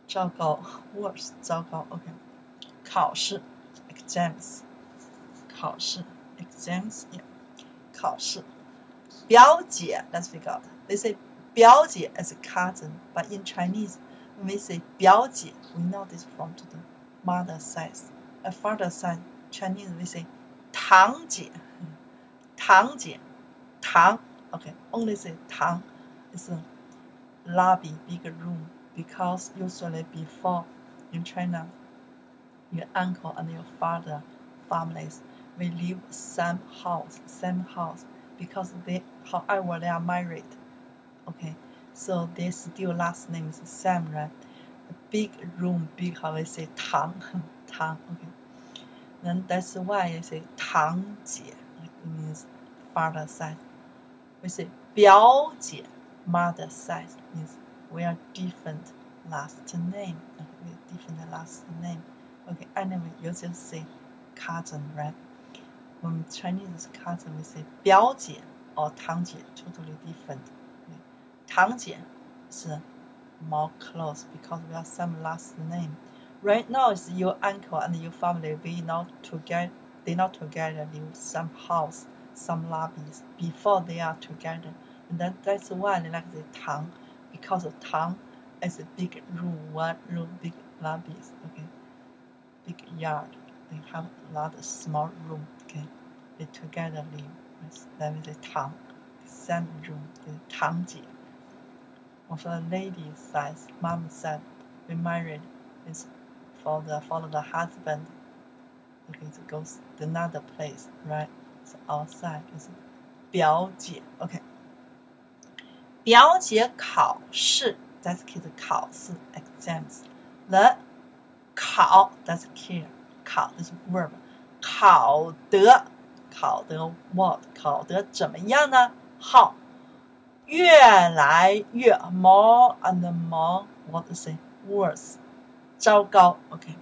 糟糕，worse，糟糕。OK，考试，exams，考试，exams，yeah。 考试。表姐，let's figure out. They say 表姐 as a cousin, but in Chinese, when we say 表姐, we know this from to the mother side. A father side, Chinese we say 堂姐，堂姐，堂。Okay, only say 堂 is a lobby, big room, because usually before in China, your uncle and your father families we live same house, same house, because they, however, they are married. Okay, so they still last name is Sam, right? Big room, big how we say Tang, [LAUGHS] Tang. Okay, then that's why I say Tang Jie. It means father side. We say 表姐 mother side means we are different last name. Okay, different last name. Okay, anyway, you just say cousin, right? When Chinese cousin, we say 表姐 or 堂姐 totally different. 堂姐是 more close because we are some last name. Right now is your uncle and your family. We not together. They not together. Live some house, some lobbies before they are together. And that, that's why they like the town because of town is a big room, one room, big lobbies. Okay, big yard. They have a lot of small room. Okay, they together live. That is the town. The same room. The 堂姐. Of the lady side, mom said, we married is for the for the husband. Okay, to go to another place, right? So outside is 表姐. Okay. 表姐考试 that's key 考试 exams. The 考 that's key 考 that's verb 考得考得 what 考得怎么样呢？How 越来越 more and more what to say worse 糟糕 OK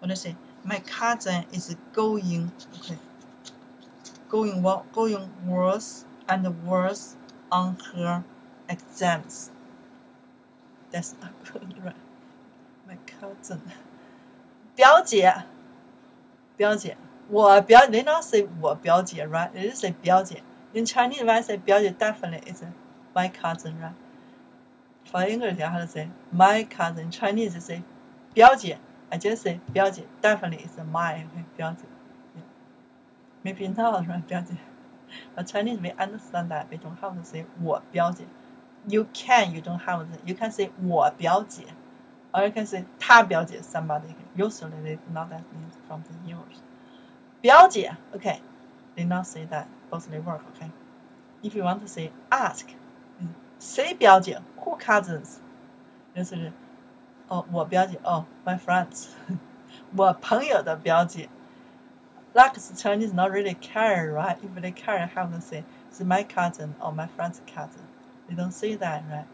what to say my cousin is going okay going what going worse and worse on her exams that's not good right my cousin 表姐 表姐，我表，they not say 我表姐，right？They just say 表姐。In Chinese, when I say 表姐，definitely is my cousin, right? For English, I have to say my cousin. Chinese, say 表姐。I just say 表姐，definitely is my 表姐。Maybe not, right? 表姐。But Chinese, we understand that we don't have to say 我表姐。You can, you don't have to. You can say 我表姐。 or you can say 她表姐 somebody. Usually they not that means from the yours. 表姐 okay. They not say that. Both they work okay. If you want to say ask, say 表姐 who cousins? 就是哦我表姐哦 my friends. [LAUGHS] 我朋友的表姐。Like Chinese not really care, right? If they care, have to say it's my cousin or my friend's cousin. They don't say that, right?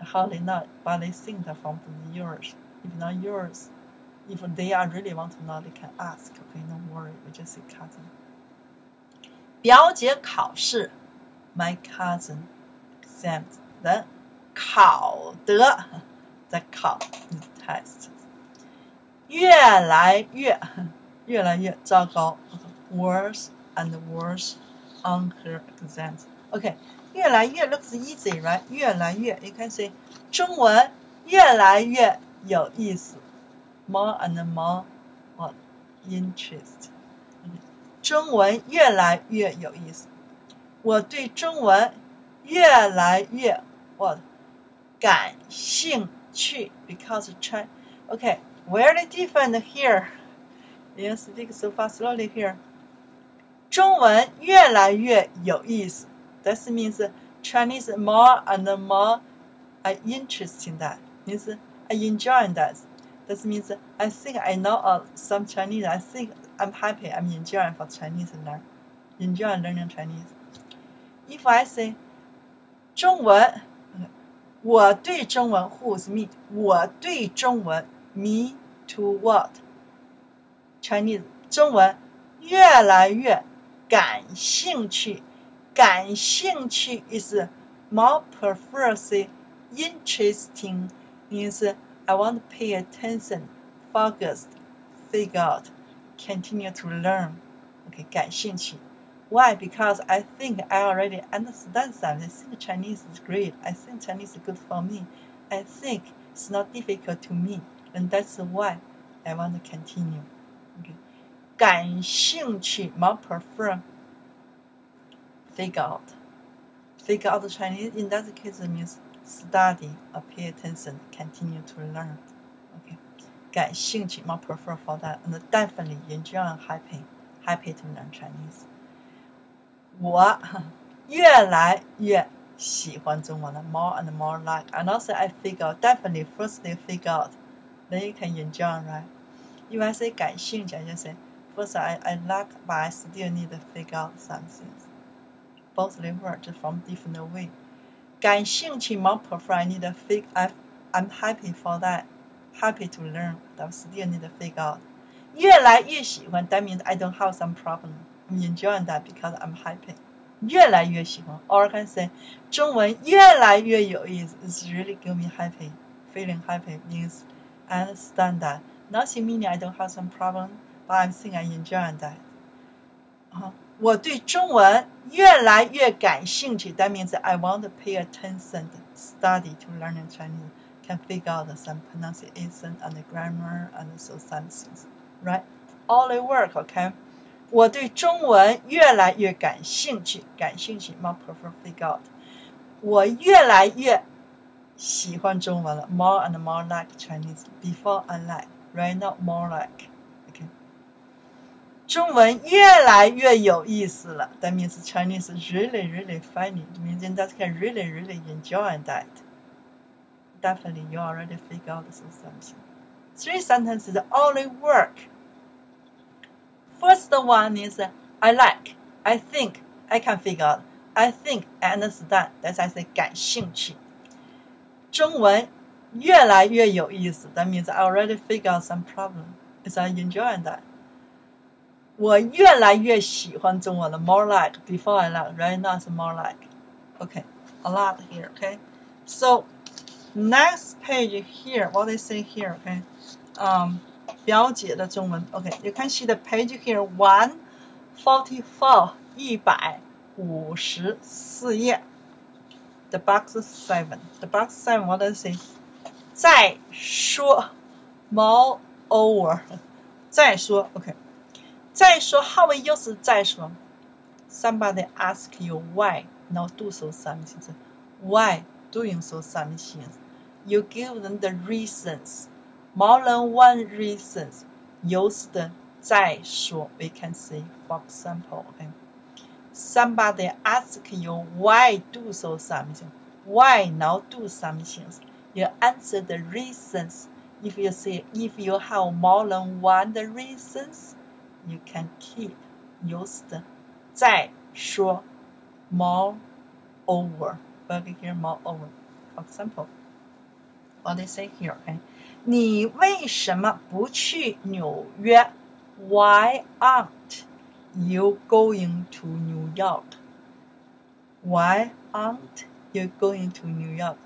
How they not, but they think that from the yours. If not yours, if they are really want to know, they can ask. Okay, no worry, we just say cousin. 表姐考试，my cousin exams then 考得在考 test，越来越越来越糟糕，worse and worse on her exams. Okay, 越来越 looks easy, right? 越来越，you can say 中文越来越有意思，more and more what interest. 中文越来越有意思，我对中文越来越 what 感兴趣 because china Okay, very different here. You speak so fast, slowly here. 中文越来越有意思。That means Chinese more and more I interested in that. Means I enjoy that. That means I think I know uh, some Chinese. I think I'm happy. I'm enjoying for Chinese learn. Enjoy learning Chinese. If I say 中文，我对中文 Who's me？我对中文 Me to what? Chinese 中文越来越感兴趣。 感兴趣 is more prefer say interesting means I want to pay attention, focused, figure out, continue to learn. Okay, 感兴趣。Why? Because I think I already understand something. I think Chinese is great. I think Chinese is good for me. I think it's not difficult to me. And that's why I want to continue. Okay. 感兴趣 more prefer figure out. Figure out Chinese in that case means study or pay attention, continue to learn. Okay. 感兴趣 more prefer for that and definitely enjoy and happy happy to learn Chinese. 我越来越喜欢中文了，more and more like. And also I figure out, definitely first they figure out, then you can enjoy, right? If I say 感兴趣, I just say first I I like, but I still need to figure out some things. Both they work just from different way. 感兴趣 more prefer I need to figure. I I'm happy for that, happy to learn, but still need to figure out. 越来越喜欢 that means I don't have some problem. I'm enjoying that because I'm happy. 越来越喜欢，or I can say 中文越来越有意思。It's really give me happy, feeling happy means I understand that. Nothing meaning I don't have some problem, but I'm saying I enjoy that. 啊， 我对中文越来越感兴趣。That means I want to pay attention, study to learn Chinese, can figure out some pronunciation and the grammar and so some things, right? All the work, okay? 我对中文越来越感兴趣，感兴趣 more prefer figure out。我越来越喜欢中文了，more and more like Chinese. Before I like, right now more like. Okay. 中文越来越有意思了，that means Chinese is really really funny. Means that can really really enjoy that. Definitely, you already figure out something. Three sentences only work. First one is I like, I think, I can figure out, I think, I understand. That's I say 感兴趣。中文越来越有意思。That means I already figure out some problem. Is I enjoying that. 我越来越喜欢中文了。More like before I like, right now it's more like. Okay, a lot here. Okay, so next page here, what they say here. Okay, um. 表姐的中文，OK，you、okay, can see the page here one forty four 一百五十四页。The box seven, the box seven what does it say? 再说，moreover，再说，OK， 再说，how we use 再说？Somebody ask you why not do so something. Why doing so something? You give them the reasons more than one reasons used 再说 we can say for example okay somebody ask you why do so something why not do something you answer the reasons if you say if you have more than one the reasons you can keep used 再说 more over verb here moreover. For example, what they say here, okay? 你为什么不去纽约？Why aren't you going to New York? Why aren't you going to New York?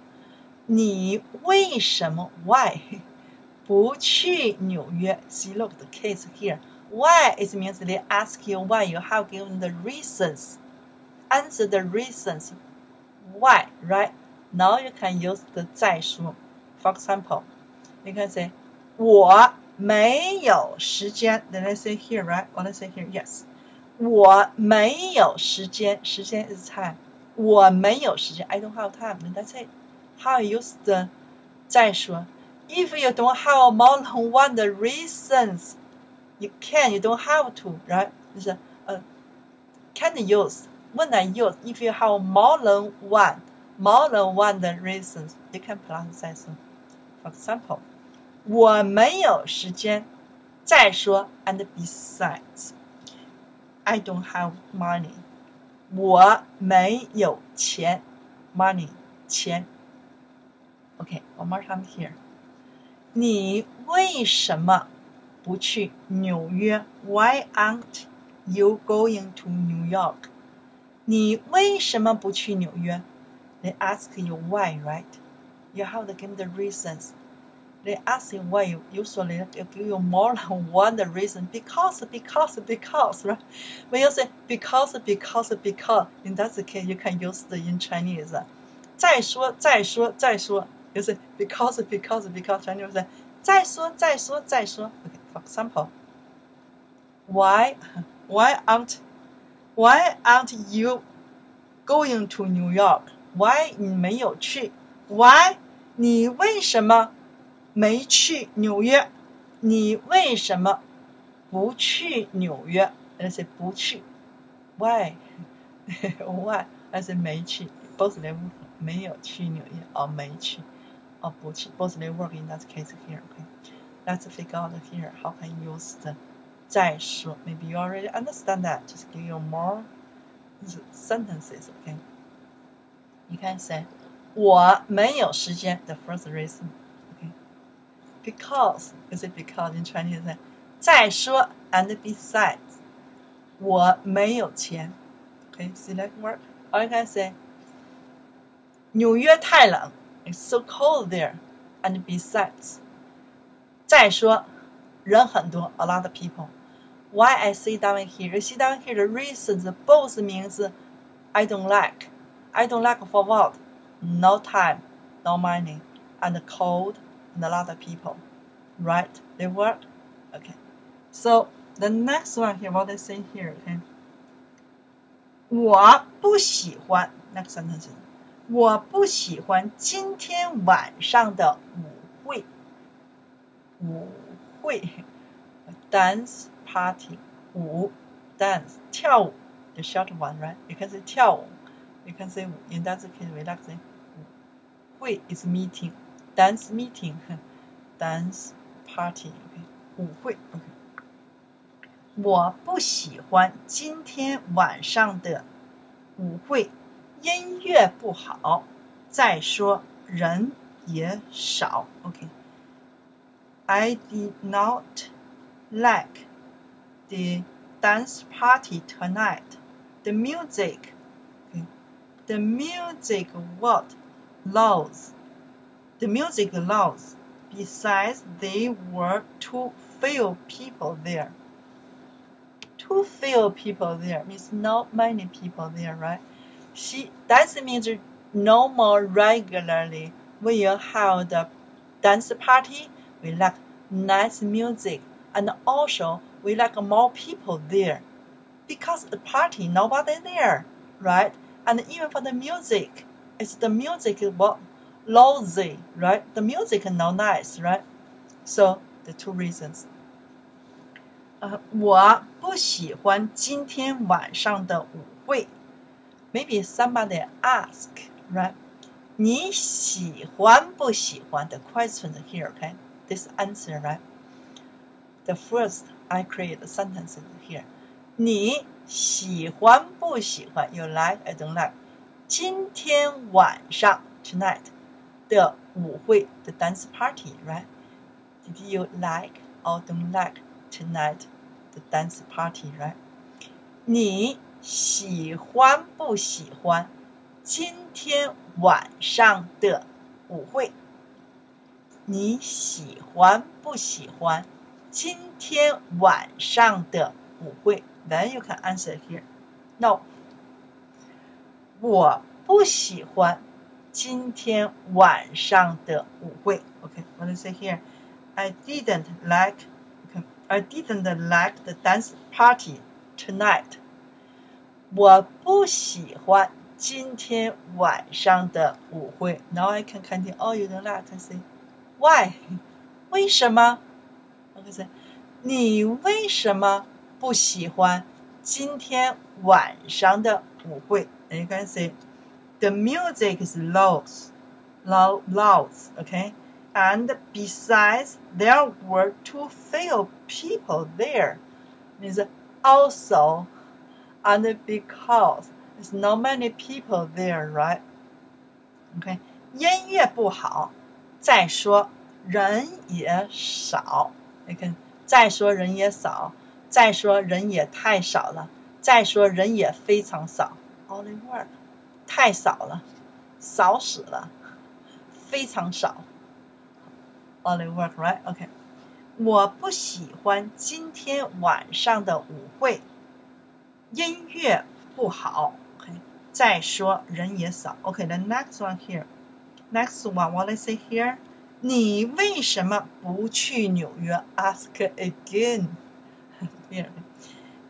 你为什么 Why [LAUGHS] 不去纽约？See, look the case here. Why? It means they ask you why. You have given the reasons. Answer the reasons. Why, right? Now you can use the 再说. For example, you can say, 我没有时间. Did I say here, right? What I say here? Yes. 我没有时间.时间 is time. 我没有时间. I don't have time. Then that's it. How you use the 再说? If you don't have more than one the reasons, you can. You don't have to, right? 就是呃，can use when I use. If you have more than one, more than one the reasons, you can plus 再说. For example, 我没有时间。再说 and besides, I don't have money. 我没有钱，money 钱。Okay, one more time here. 你为什么 不去纽约？Why aren't you going to New York? 你为什么不去纽约？They ask you why, right? You have to give the reasons. They ask you why. You usually they give you more than one [LAUGHS] the reason. Because, because, because, right? When you say because, because, because, in that case, you can use the in Chinese. 再说，再说，再说。就是 because because because Chinese 是再说再说再说。 Okay, for example, why why aren't why aren't you going to New York? Why 你没有去？Why 你为什么没去纽约？你为什么不去纽约？而且[LAUGHS] 不去，Why Why 而且没去，both 连没有去纽约，哦没去。of both, both they work in that case here. Okay, let's figure out here how can you use the 再说. Maybe you already understand that. Just give you more sentences. Okay, you can say 我没有时间. The first reason. Okay, because is it because in Chinese 再说 and besides 我没有钱. Okay, see that work? Or you can say 纽约太冷。it's so cold there. And besides, 再说，人很多，a lot of people. Why I sit down here? You sit down here. The reasons both means I don't like. I don't like for what? No time, no money, and cold, and a lot of people. Right? They work. Okay. So the next one here, what they say here, okay? 我不喜欢 next sentence. 我不喜欢今天晚上的舞会。 舞会，dance party，舞，dance，跳舞，the short one right？You can say 跳舞，you can say 舞，in that case we like say 舞会 is meeting，dance meeting，dance party，OK，舞会，OK。我不喜欢今天晚上的舞会。音乐不好，再说人也少。 OK，I did not like the dance party tonight. The music, the music what loud. The music loud. Besides, there were too few people there. Too few people there means not many people there, right? She that means no more regularly. We have the dance party. We like nice music, and also we like more people there, because the party nobody there, right? And even for the music, it's the music what lousy, right? The music not nice, right? So the two reasons. 呃，我不喜欢今天晚上的舞会。maybe somebody ask, right? 你喜欢不喜欢 the question here, okay? This answer, right? The first I create the sentence here. 你喜欢不喜欢 You like, I don't like. 今天晚上 tonight 的舞会 the dance party right did you like or don't like tonight the dance party right 你喜欢不喜欢今天晚上的舞会？ 你喜欢不喜欢今天晚上的舞会？Then you can answer here. No，我不喜欢今天晚上的舞会。OK，what I say here? I didn't like. I didn't like the dance party tonight. 我不喜欢今天晚上的舞会。Now I can continue. Oh, you don't like? I say, why? 为什么？OK, say, 你为什么不喜欢今天晚上的舞会？And you can say, the music is loud, loud, loud. Okay. And besides, there were too few people there. Means also and because there's not many people there, right? OK，音乐不好， 再说人也少。你看，再说人也少，再说人也太少了，再说人也非常少。Only work，太少了，少死了，非常少。Only work, right? OK，我不喜欢今天晚上的舞会。音乐不好，OK。再说人也少，OK。The next one here, next one, what I say here？你为什么不去纽约？Ask again. [LAUGHS] Here,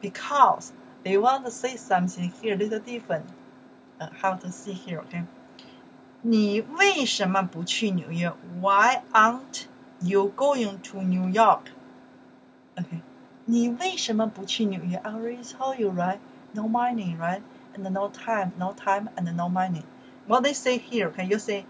because they want to say something here little different. Uh, how to see here, OK？你为什么不去纽约？Why aren't you going to New York? OK。你为什么不去纽约？I already told you, right? No money, right? And no time, no time, and no money. What they say here, can you say,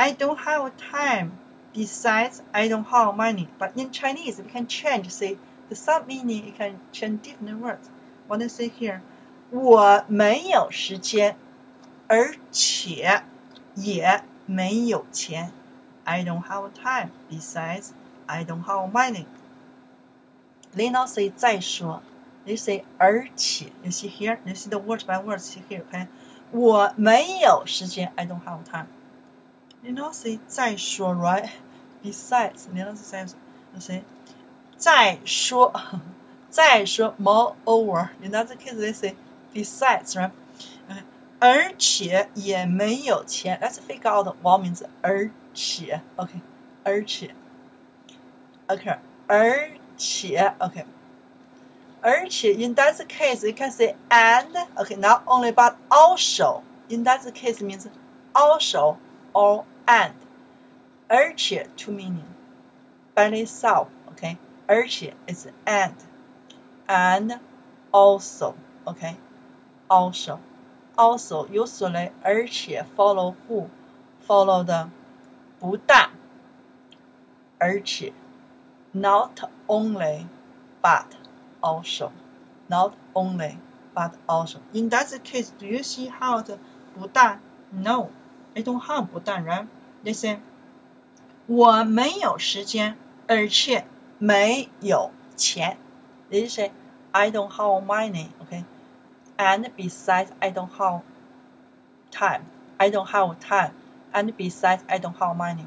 I don't have time. Besides, I don't have money. But in Chinese, we can change, say, the sub meaning, you can change different words. What they say here, 我没有时间，而且也没有钱。I don't have time. Besides, I don't have money. They now say 再说，They say 而且，You see here, you see the word by word see here, okay? 我没有时间，I don't have time. They now say 再说，right? Besides, they now say, they say 再说，再说，moreover. In other [LAUGHS] case, they say besides, right? 而且也没有钱。Let's figure out 王名字，而且，OK，而且，OK，而。且，OK。而且 in that case you can say and okay not only but also in that case means also or and 而且 two meaning by itself okay 而且 is and and also okay also also usually 而且 follow who follow the 不但而且 not only but also not only but also in that case do you see how the 不但 no I don't have 不但 right they say 我没有时间而且没有钱 they say I don't have money okay and besides I don't have time I don't have time and besides I don't have money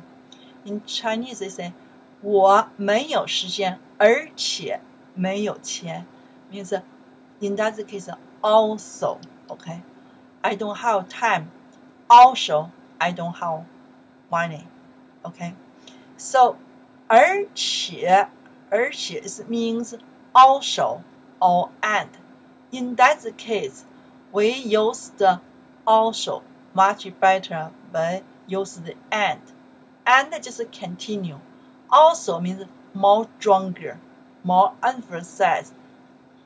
in Chinese they say 我没有时间，而且没有钱，means in that case also okay. I don't have time. Also, I don't have money. Okay. So 而且而且 is means also or and. In that case, we use the also much better than use the and. And just continue also means more stronger, more emphasized,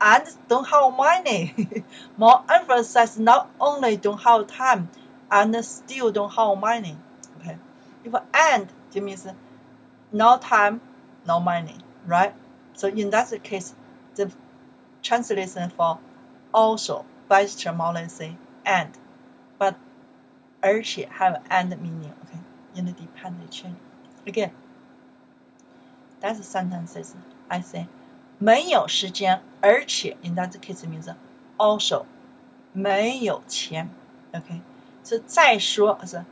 and don't have money. [LAUGHS] more emphasized not only don't have time and still don't have money. Okay. If and it means no time, no money, right? So in that case, the translation for also by say and, but 而且 have and meaning. Okay, in the dependent chain. Again, that's sentences. I say 没有时间，而且 in that case means also 没有钱。OK，是再说是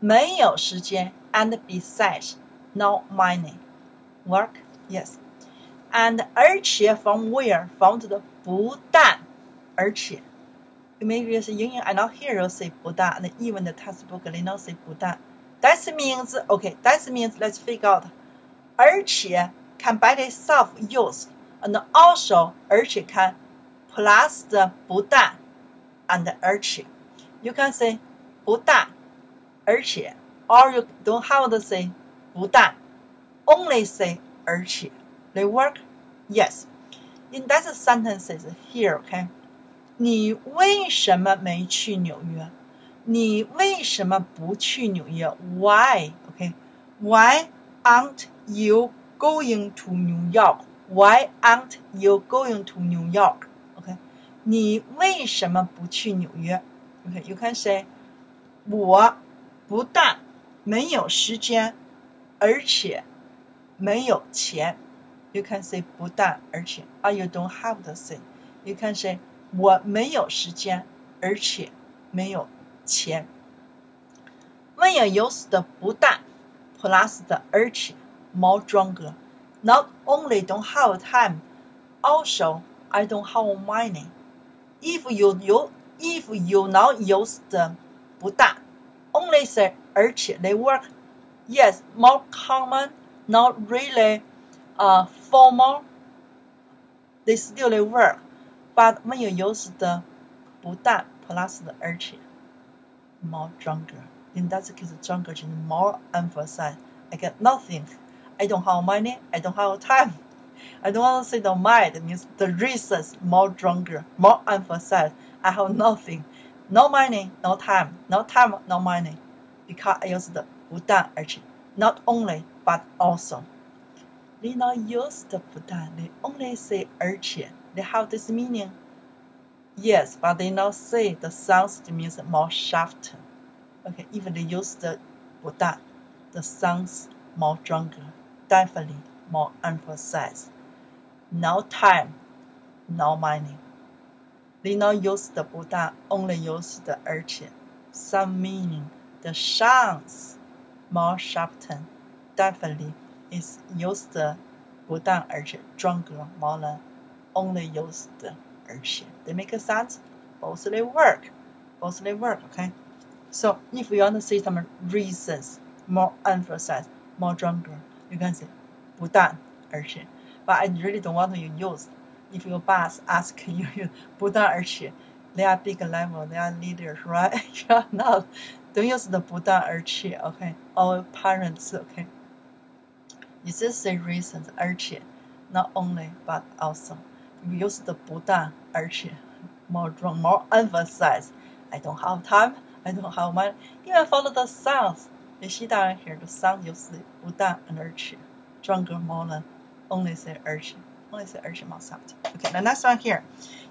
没有时间 ，and besides no money. Work yes. And 而且 from where from 的不但而且。maybe 是英语 I not hear you say 不但，and even the textbook they not say 不但。That means okay. That means let's figure out. 而且 can by itself used and also 而且 can plus 的不但 and 而且。You can say 不但而且 ，or you don't have to say 不但，only say 而且。They work? Yes. In that sentences here, okay? 你为什么没去纽约？你为什么不去纽约？Why? Okay. Why aren't you going to New York? Why aren't you going to New York? Okay. 你为什么不去纽约？Okay. You can say 我不但 没有时间，而且没有钱。You can say 不但而且，or you don't have to say. You can say 我没有时间，而且没有钱。when you use 的不但 plus 的而且 more stronger. Not only don't have time, also I don't have money. If you you if you now use 的不但 only say 而且 they work. Yes, more common, not really uh, formal, they still they work. But when you use the 不但 plus 的而且 more stronger. In that case, stronger is more emphasize. I get nothing. I don't have money. I don't have time. I don't want to say the mind means the reasons more stronger, more emphasize. I have nothing. No money, no time. No time, no money. Because I use the 不但而且 not only but also. They not use the 不但, they only say 而且. They have this meaning. Yes, but they not say the sounds means more soft. Okay, even they use the 不但, the sounds more stronger, definitely more emphasized. No time, no money. They not use the 不但, only use the 而且. Some meaning, the sounds more sharpened, definitely is used 不但而且 stronger more than only use 而且. They make a sense? Both they work. Both they work, okay? So if you want to see some reasons, more emphasize, more stronger, you can say 不但而且. But I really don't want to use. If your boss ask [LAUGHS] you, you 不但而且, they are big level, they are leaders, [LAUGHS] right? you are not. Don't use the 不但而且, [LAUGHS] okay? All parents, okay? You just say reasons 而且, not only but also. You use the 不但而且 more strong, more emphasize. I don't have time. I don't have money. Even follow the sounds. You see down here, the sound use the 不但 and 而且 stronger more than only say 而且 only say 而且 more soft. Okay, the next one here.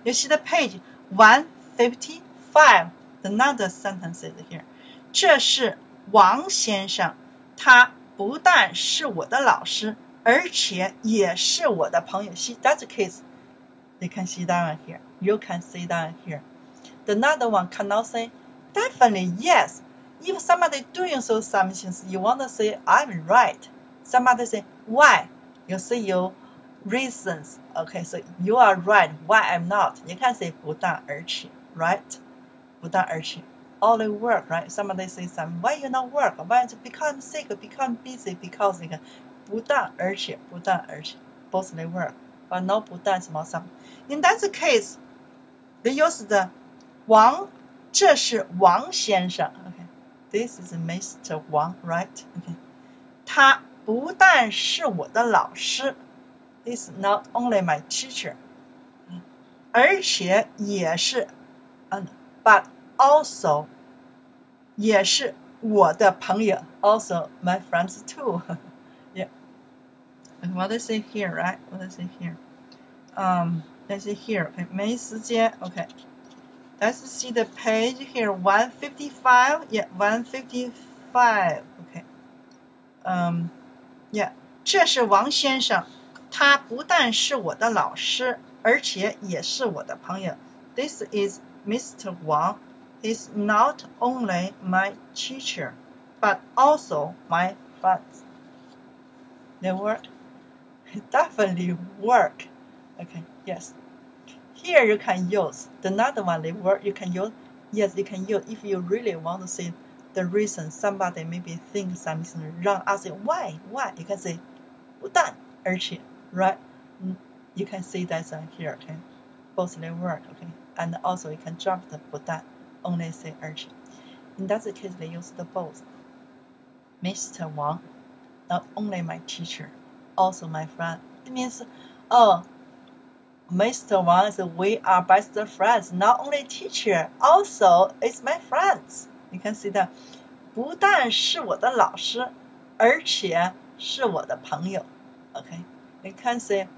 You see the page 155. Another sentence is here. 这是王先生，他不但是我的老师，而且也是我的朋友。See, that's the case. You can see down here. You can see down here. The another one cannot say definitely yes. If somebody doing so some things, you want to say I'm right. Somebody say why. You say your reasons. Okay, so you are right. Why I'm not? You can say 不但而且 right? 不但而且 all the work, right? Somebody say something, why you not work? Why you become sick, become busy because 那个不但而且不但而且 both they work, but no 不但什么 some. In that case, they use the 王，这是王先生。Okay, this is Mr. Wang, right? Okay, 他不但是我的老师 ，is not only my teacher，而且也是，嗯，but also 也是我的朋友，also my friends too. [LAUGHS] yeah. And what is it here, right? What is it here? Um, let's see here. Okay, 没时间。Okay. Let's see the page here. One fifty five. Yeah, one fifty five. Okay. Um, yeah. 这是王先生， 他不但是我的老师，而且也是我的朋友。This is Mr. Wang. He's not only my teacher, but also my friend. They work. [LAUGHS] Definitely work. Okay. Yes. Here you can use the another one they work you can use yes you can use if you really want to see the reason somebody maybe think something wrong ask you why why you can say 不但而且 right you can see that here okay both they work okay and also you can drop the 不但 only say 而且 in that case they use the both Mr. Wang not only my teacher also my friend it means oh Mr. Wang is we are best friends. Not only teacher, also is my friends. You can see that. 不但是我的老师，而且是我的朋友。Okay, You can say,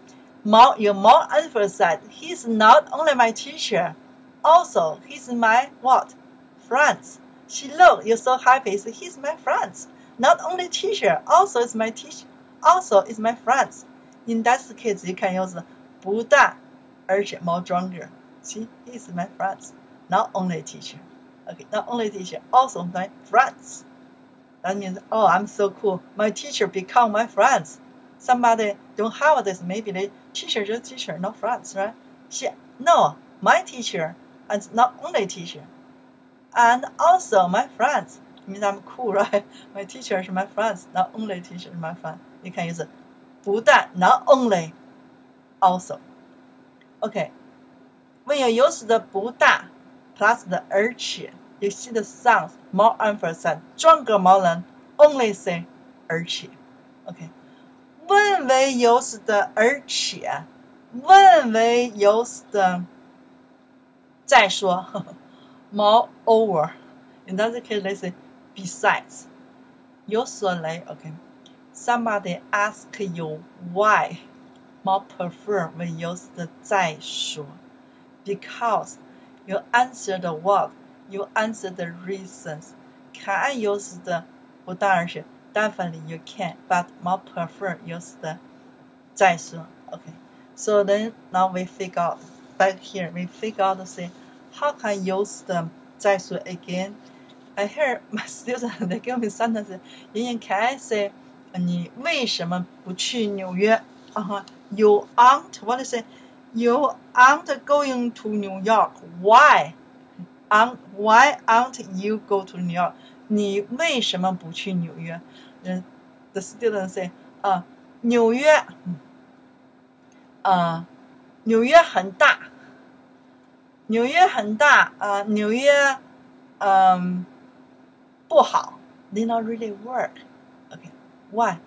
more you more emphasize. He's not only my teacher, also he's my what friends. She look you're so happy. So he's my friends. Not only teacher, also is my teacher, also is my friends. In that case, you can use 不但 urgent, more stronger. See, he's my friends, not only teacher. Okay, not only teacher, also my friends. That means, oh, I'm so cool. My teacher become my friends Somebody don't have this. Maybe the teacher just teacher, not friends, right? She, no, my teacher, and not only teacher, and also my friends. It means I'm cool, [LAUGHS] right? My teacher is my friends, not only teacher is my friend. You can use 不但 not only, also. Okay, when you use the 不但 plus the 而且，you see the sounds more emphasis. 中国毛人 only say 而且。OK， 问为 use 的而且，问为 use 的再说，moreover。In that case, they say [LAUGHS] besides. 有所雷，OK。Somebody ask you why more prefer we use the 再说，because you answer the what, you answer the reasons. Can I use the 不当然是 definitely you can, but more prefer use the 再说。Okay, so then now we figure out back here we figure out to say how can I use the 再说 again. I hear [LAUGHS] my students they give me sentence. 妍妍 can I say 你为什么不去纽约？啊哈。you aren't what is it? You aren't going to New York. Why? Aren't why aren't you go to New York? 你为什么不去纽约？ 嗯，the student say 啊，纽约，啊，纽约很大，纽约很大啊，纽约，嗯，不好。They not really work. Okay, why?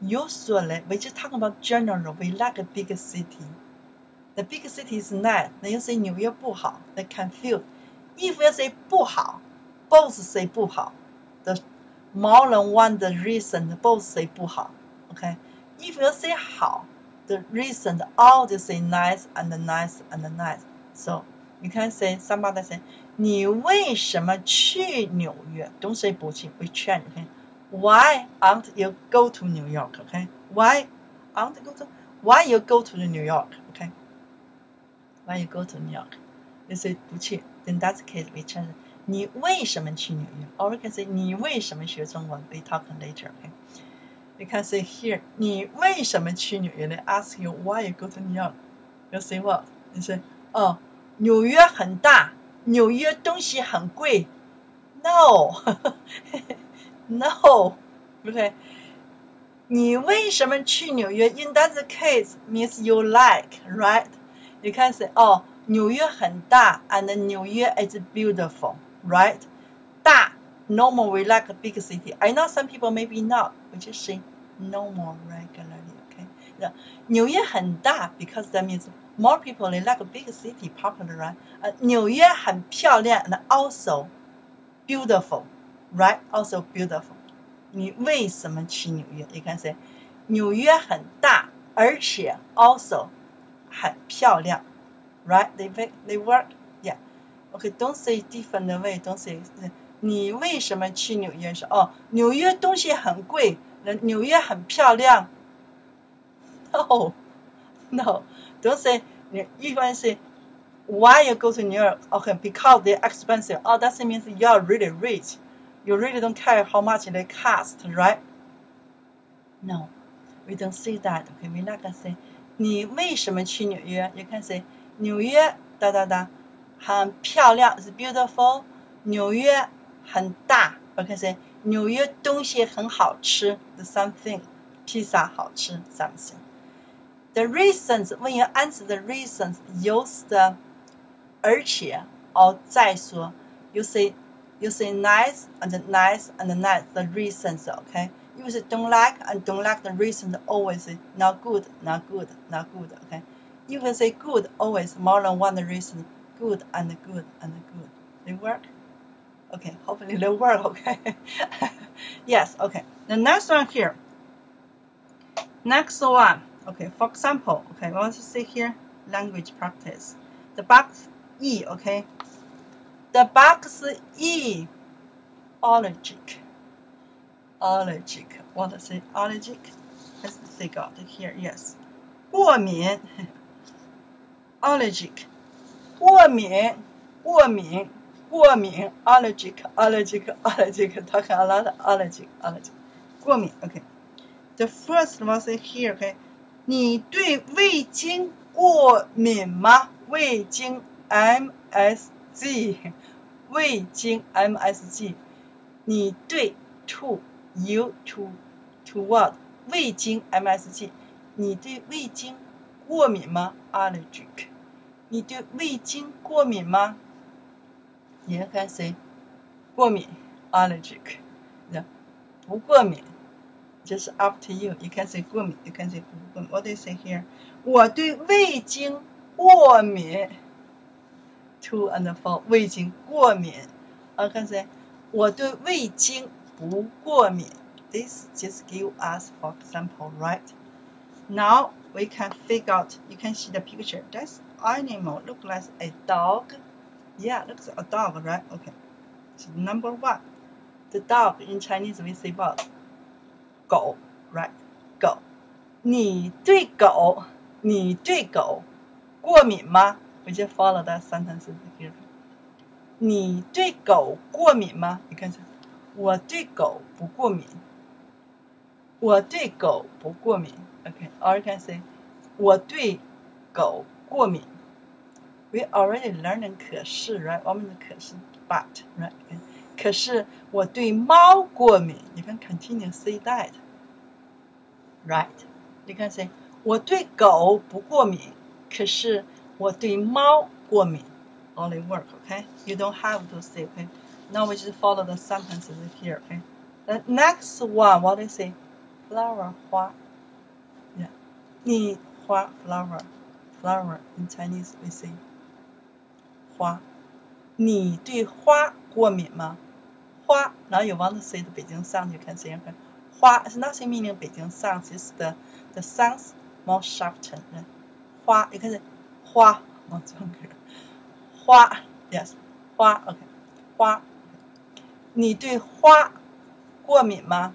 usually we just talk about general. We like a big city. The big city is nice. Then you say 纽约不好, they confuse. If you say 不好, both say 不好. The more than one the reason both say 不好. Okay. If you say 好, the reason all they say nice and nice and nice. So you can say somebody say 你为什么去纽约？Don't say 不去，we change. Okay why aren't you go to New York? Okay, why aren't you go to why you go to New York? Okay, why you go to New York? You say 不去，then that's the case we change. 你为什么去纽约？Or we can say 你为什么学中文？We talk later. Okay. You can say here 你为什么去纽约？They ask you why you go to New York. You say what? You say 哦，纽约很大，纽约东西很贵。No. [LAUGHS] No, okay. 你为什么去纽约？In that case means you like, right? You can say, oh, 纽约很大，and 纽约 is beautiful, right? 大，normal we like a big city. I know some people maybe not, we just say normal regularly, okay? 纽约很大 because that means more people they like a big city, popular, right? 呃，纽约很漂亮，and also beautiful right? Also beautiful. 你为什么去纽约？You can say 纽约很大，而且 also 很漂亮，right? They they work, yeah. OK，don't say different way，don't say 你为什么去纽约？说哦，纽约东西很贵，纽约很漂亮。No，no，don't [LAUGHS] say 你一般 say why you go to New York? Okay, because they're expensive. Oh, that means you are really rich. You really don't care how much they cost, right? No, we don't say that. Okay, we're not gonna say 你为什么去纽约？You can say 纽约哒哒哒 很漂亮，is beautiful。纽约很大，OK say 纽约东西很好吃，the something 披萨好吃，something。The reasons when you answer the reasons use the 而且哦再说，you say you say nice and nice and nice the reasons okay you say don't like and don't like the reasons always not good not good not good okay you can say good always more than one reason good and good and good they work okay hopefully they work [LAUGHS] okay yes okay the next one here next one okay for example okay I want to see here language practice the box E, okay? The box E, allergic. Allergic. What to say? Allergic? Let's take out here. Yes. 过敏 [LAUGHS] allergic 过敏过敏过敏 allergic allergic allergic talking a lot allergic allergic 过敏 okay the first one is here okay 你对味精过敏吗？味精 MSG 味精 MSG，你对 to you to to what 味精 MSG，你对味精过敏吗？Allergic， 你对味精过敏吗？你看谁过敏？Allergic，不过敏就是 up to you。You can say 过敏，you can say 不过敏。What do you say here？我对味精过敏。to and for 味精过敏。啊，看谁？我对味精不过敏。This just give us, for example, right? Now we can figure out. You can see the picture. This animal look like a dog. Yeah, looks like a dog, right? Okay. So number one, the dog in Chinese we say what? 狗，right? 狗。你对狗，你对狗过敏吗？we just follow that sentence here. 你对狗过敏吗？你看，我对狗不过敏。我对狗不过敏。Okay, or you can say 我对狗过敏。 We already learned 可是，right？我们的可是，but，right？可是我对猫过敏。You can continue say that, right? You can say 我对狗不过敏，可是。我对猫过敏，only work, okay? You don't have to say, okay? Now we just follow the sentences here, okay? The next one, what do you say? Flower, 花，yeah. 你花 flower, flower in Chinese we say 花。你对花过敏吗？花，now you want to say the 北京 sound, you can say okay. 花 is nothing meaning 北京 sounds, it's the the sounds more sharpened. 花，you can say 花，我唱歌。花，yes，花，OK，花。你对花过敏吗？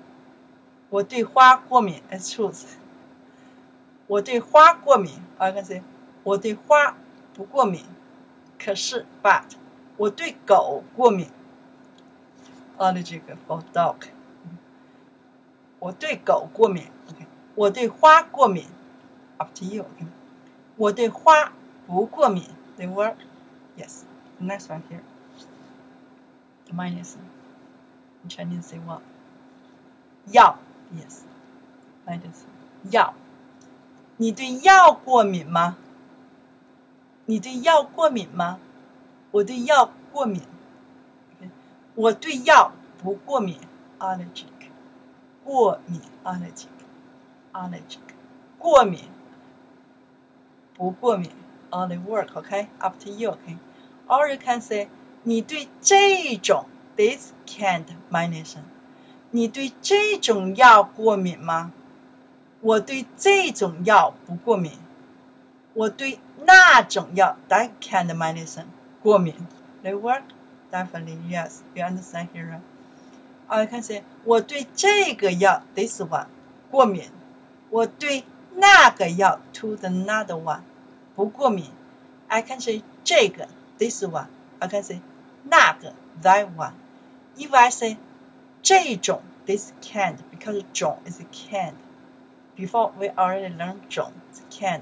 我对花过敏，it's true。我对花过敏，I can say，我对花不过敏。可是，but，我对狗过敏。Allergic for dog。我对狗过敏，OK。我对花过敏，up to you，OK。我对花。不过敏，they work. Yes. The next one here. The minus. In Chinese say what? 药，yes. Minus. 药。你对药过敏吗？ 你对药过敏吗？我对药过敏。我对药不过敏，allergic。过敏，allergic。allergic。过敏，不过敏。on the work, okay? Up to you, okay? Or you can say 你对这种 this kind combination，你对这种药过敏吗？我对这种药不过敏。我对 那种药 that kind of medicine 过敏。 They work? Definitely yes. You understand here, right? I can say 我对这个药 this one 过敏，我对那个药 to the another one 不过敏。I can say 这个 this one. I can say 那个 that one. If I say 这种 this kind because 种 is kind. Before we already learned 种 is kind.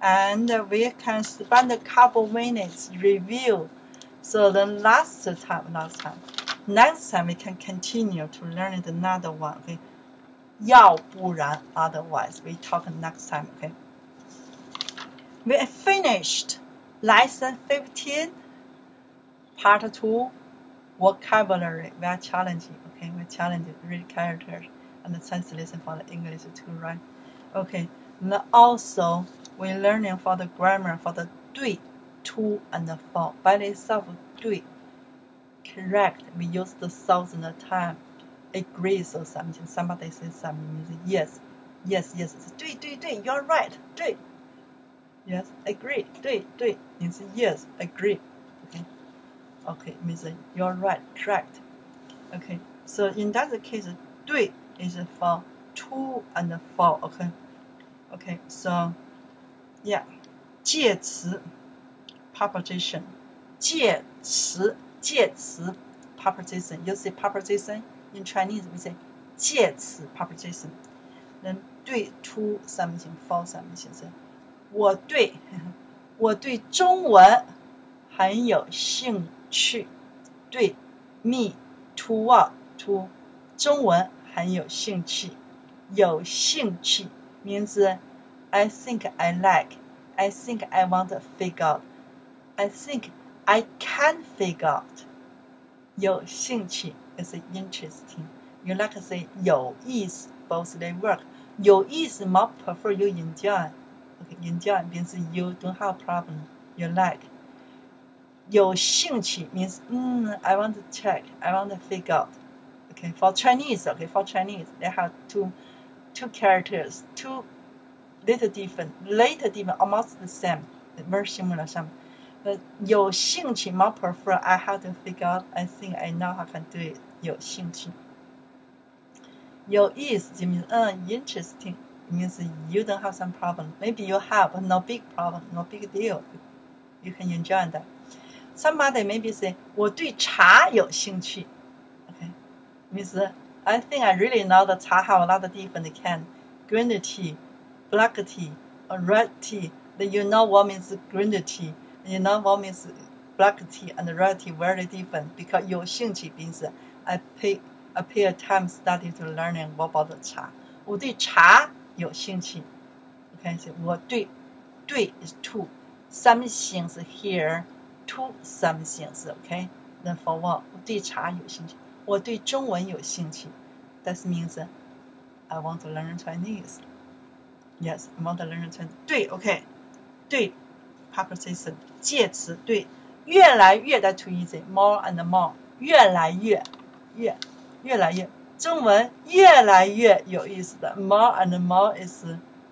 And we can spend a couple minutes review. So the last time, last time, next time we can continue to learn another one. Okay. 要不然 otherwise we talk next time. Okay. We finished lesson 15, part 2, vocabulary. We are challenging, okay? We challenge read characters and the translation for the English too, right? Okay. And also, We're learning for the grammar for the 对, to, and for. By itself, 对, correct. We use the thousand time. Agrees or something. Somebody says something means yes, yes, yes. It's 对对对, you're right. 对. Yes, agree. 对对 say yes, agree. Okay, okay means you're right, correct. Okay, so in that case, 对 is for to and for. Okay, okay, so. Yeah. 介词 preposition 介词介词 preposition. You say preposition in Chinese we say 介词 preposition. 人对 to something for something. 我对我对中文很有兴趣。对，me to what to 中文很有兴趣。有兴趣名字 I think I like. I think I want to figure out. I think I can figure out. 有兴趣 is interesting. You like to say 有意思 both they work. 有意思 more prefer you enjoy. Enjoy means you don't have problem. You like. 有兴趣 means mm, I want to check. I want to figure out. Okay, for Chinese, okay, for Chinese, they have two two characters, two little different, little different, almost the same, very similar some. But 有兴趣 more prefer I have to figure out. I think I know how can do it. 有兴趣。有意思就 means 嗯 interesting means you don't have some problem. Maybe you have, but no big problem, no big deal. You can enjoy that. Somebody maybe say 我对茶有兴趣。Okay, means I think I really know the 茶 have a lot of different kind. Green tea, black tea, or red tea. Then you know what means green tea. You know what means black tea and red tea very different because 有兴趣 means I pay I pay a time study to learning about the 茶。我对茶有兴趣。OK，是我对对 is to something 是 here to something 是 OK。那 for what 我对茶有兴趣，我对中文有兴趣。That means I want to learn Chinese. Yes, I want to learn Chinese. 对，OK，对，preposition 介词对，越来越的 too easy. More and more，越来越，越，越来越。中文越来越有意思的，more and more is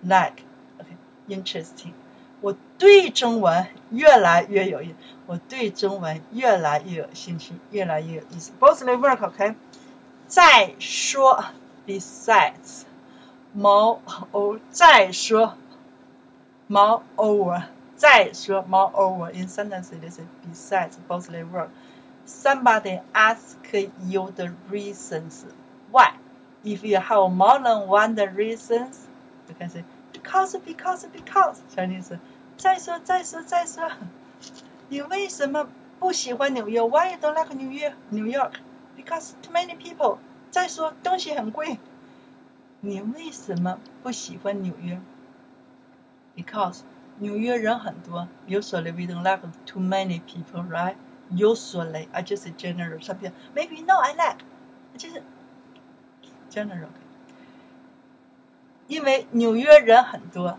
like，OK，interesting。我对中文越来越有意，我对中文越来越有兴趣，越来越有意思。Both they work，OK。再说 ，besides，more，再说，moreover，再说，moreover。In sentence it is besides，both they work。Somebody ask you the reasons。why? If you have more than one the reasons, you can say because because because. Chinese 再说再说再说，你为什么不喜欢纽约？Why you don't like New York? New York? Because too many people. 再说东西很贵。 你为什么不喜欢纽约？Because 纽约人很多。Usually we don't like too many people, right? 有所雷，I just general。Some people maybe no I like，就是 general。因为纽约人很多，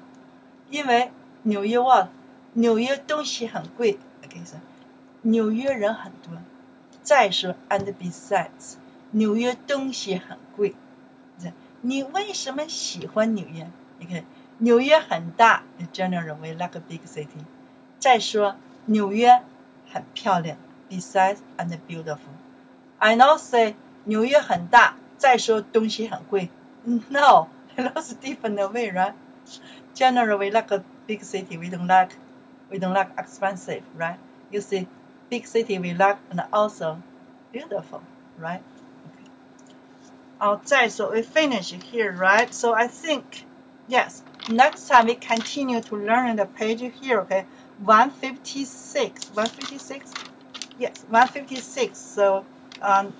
因为纽约哇，纽约东西很贵。OK，说纽约人很多。再说，and besides，纽约东西很贵。 你为什么喜欢纽约？你看，纽约很大，general we like a big city。再说，纽约很漂亮，besides and beautiful。I not say 纽约很大，再说东西很贵。No。That's different way, right? Generally, we like a big city. We don't like, we don't like expensive, right? You see, big city we like and also beautiful, right? Okay. Outside, so we finish here, right? So I think, yes. Next time we continue to learn the page here, okay? 156, 156, yes, 156. So um,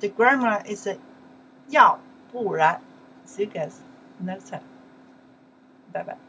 the grammar is 要不然 See you guys next time. Bye bye.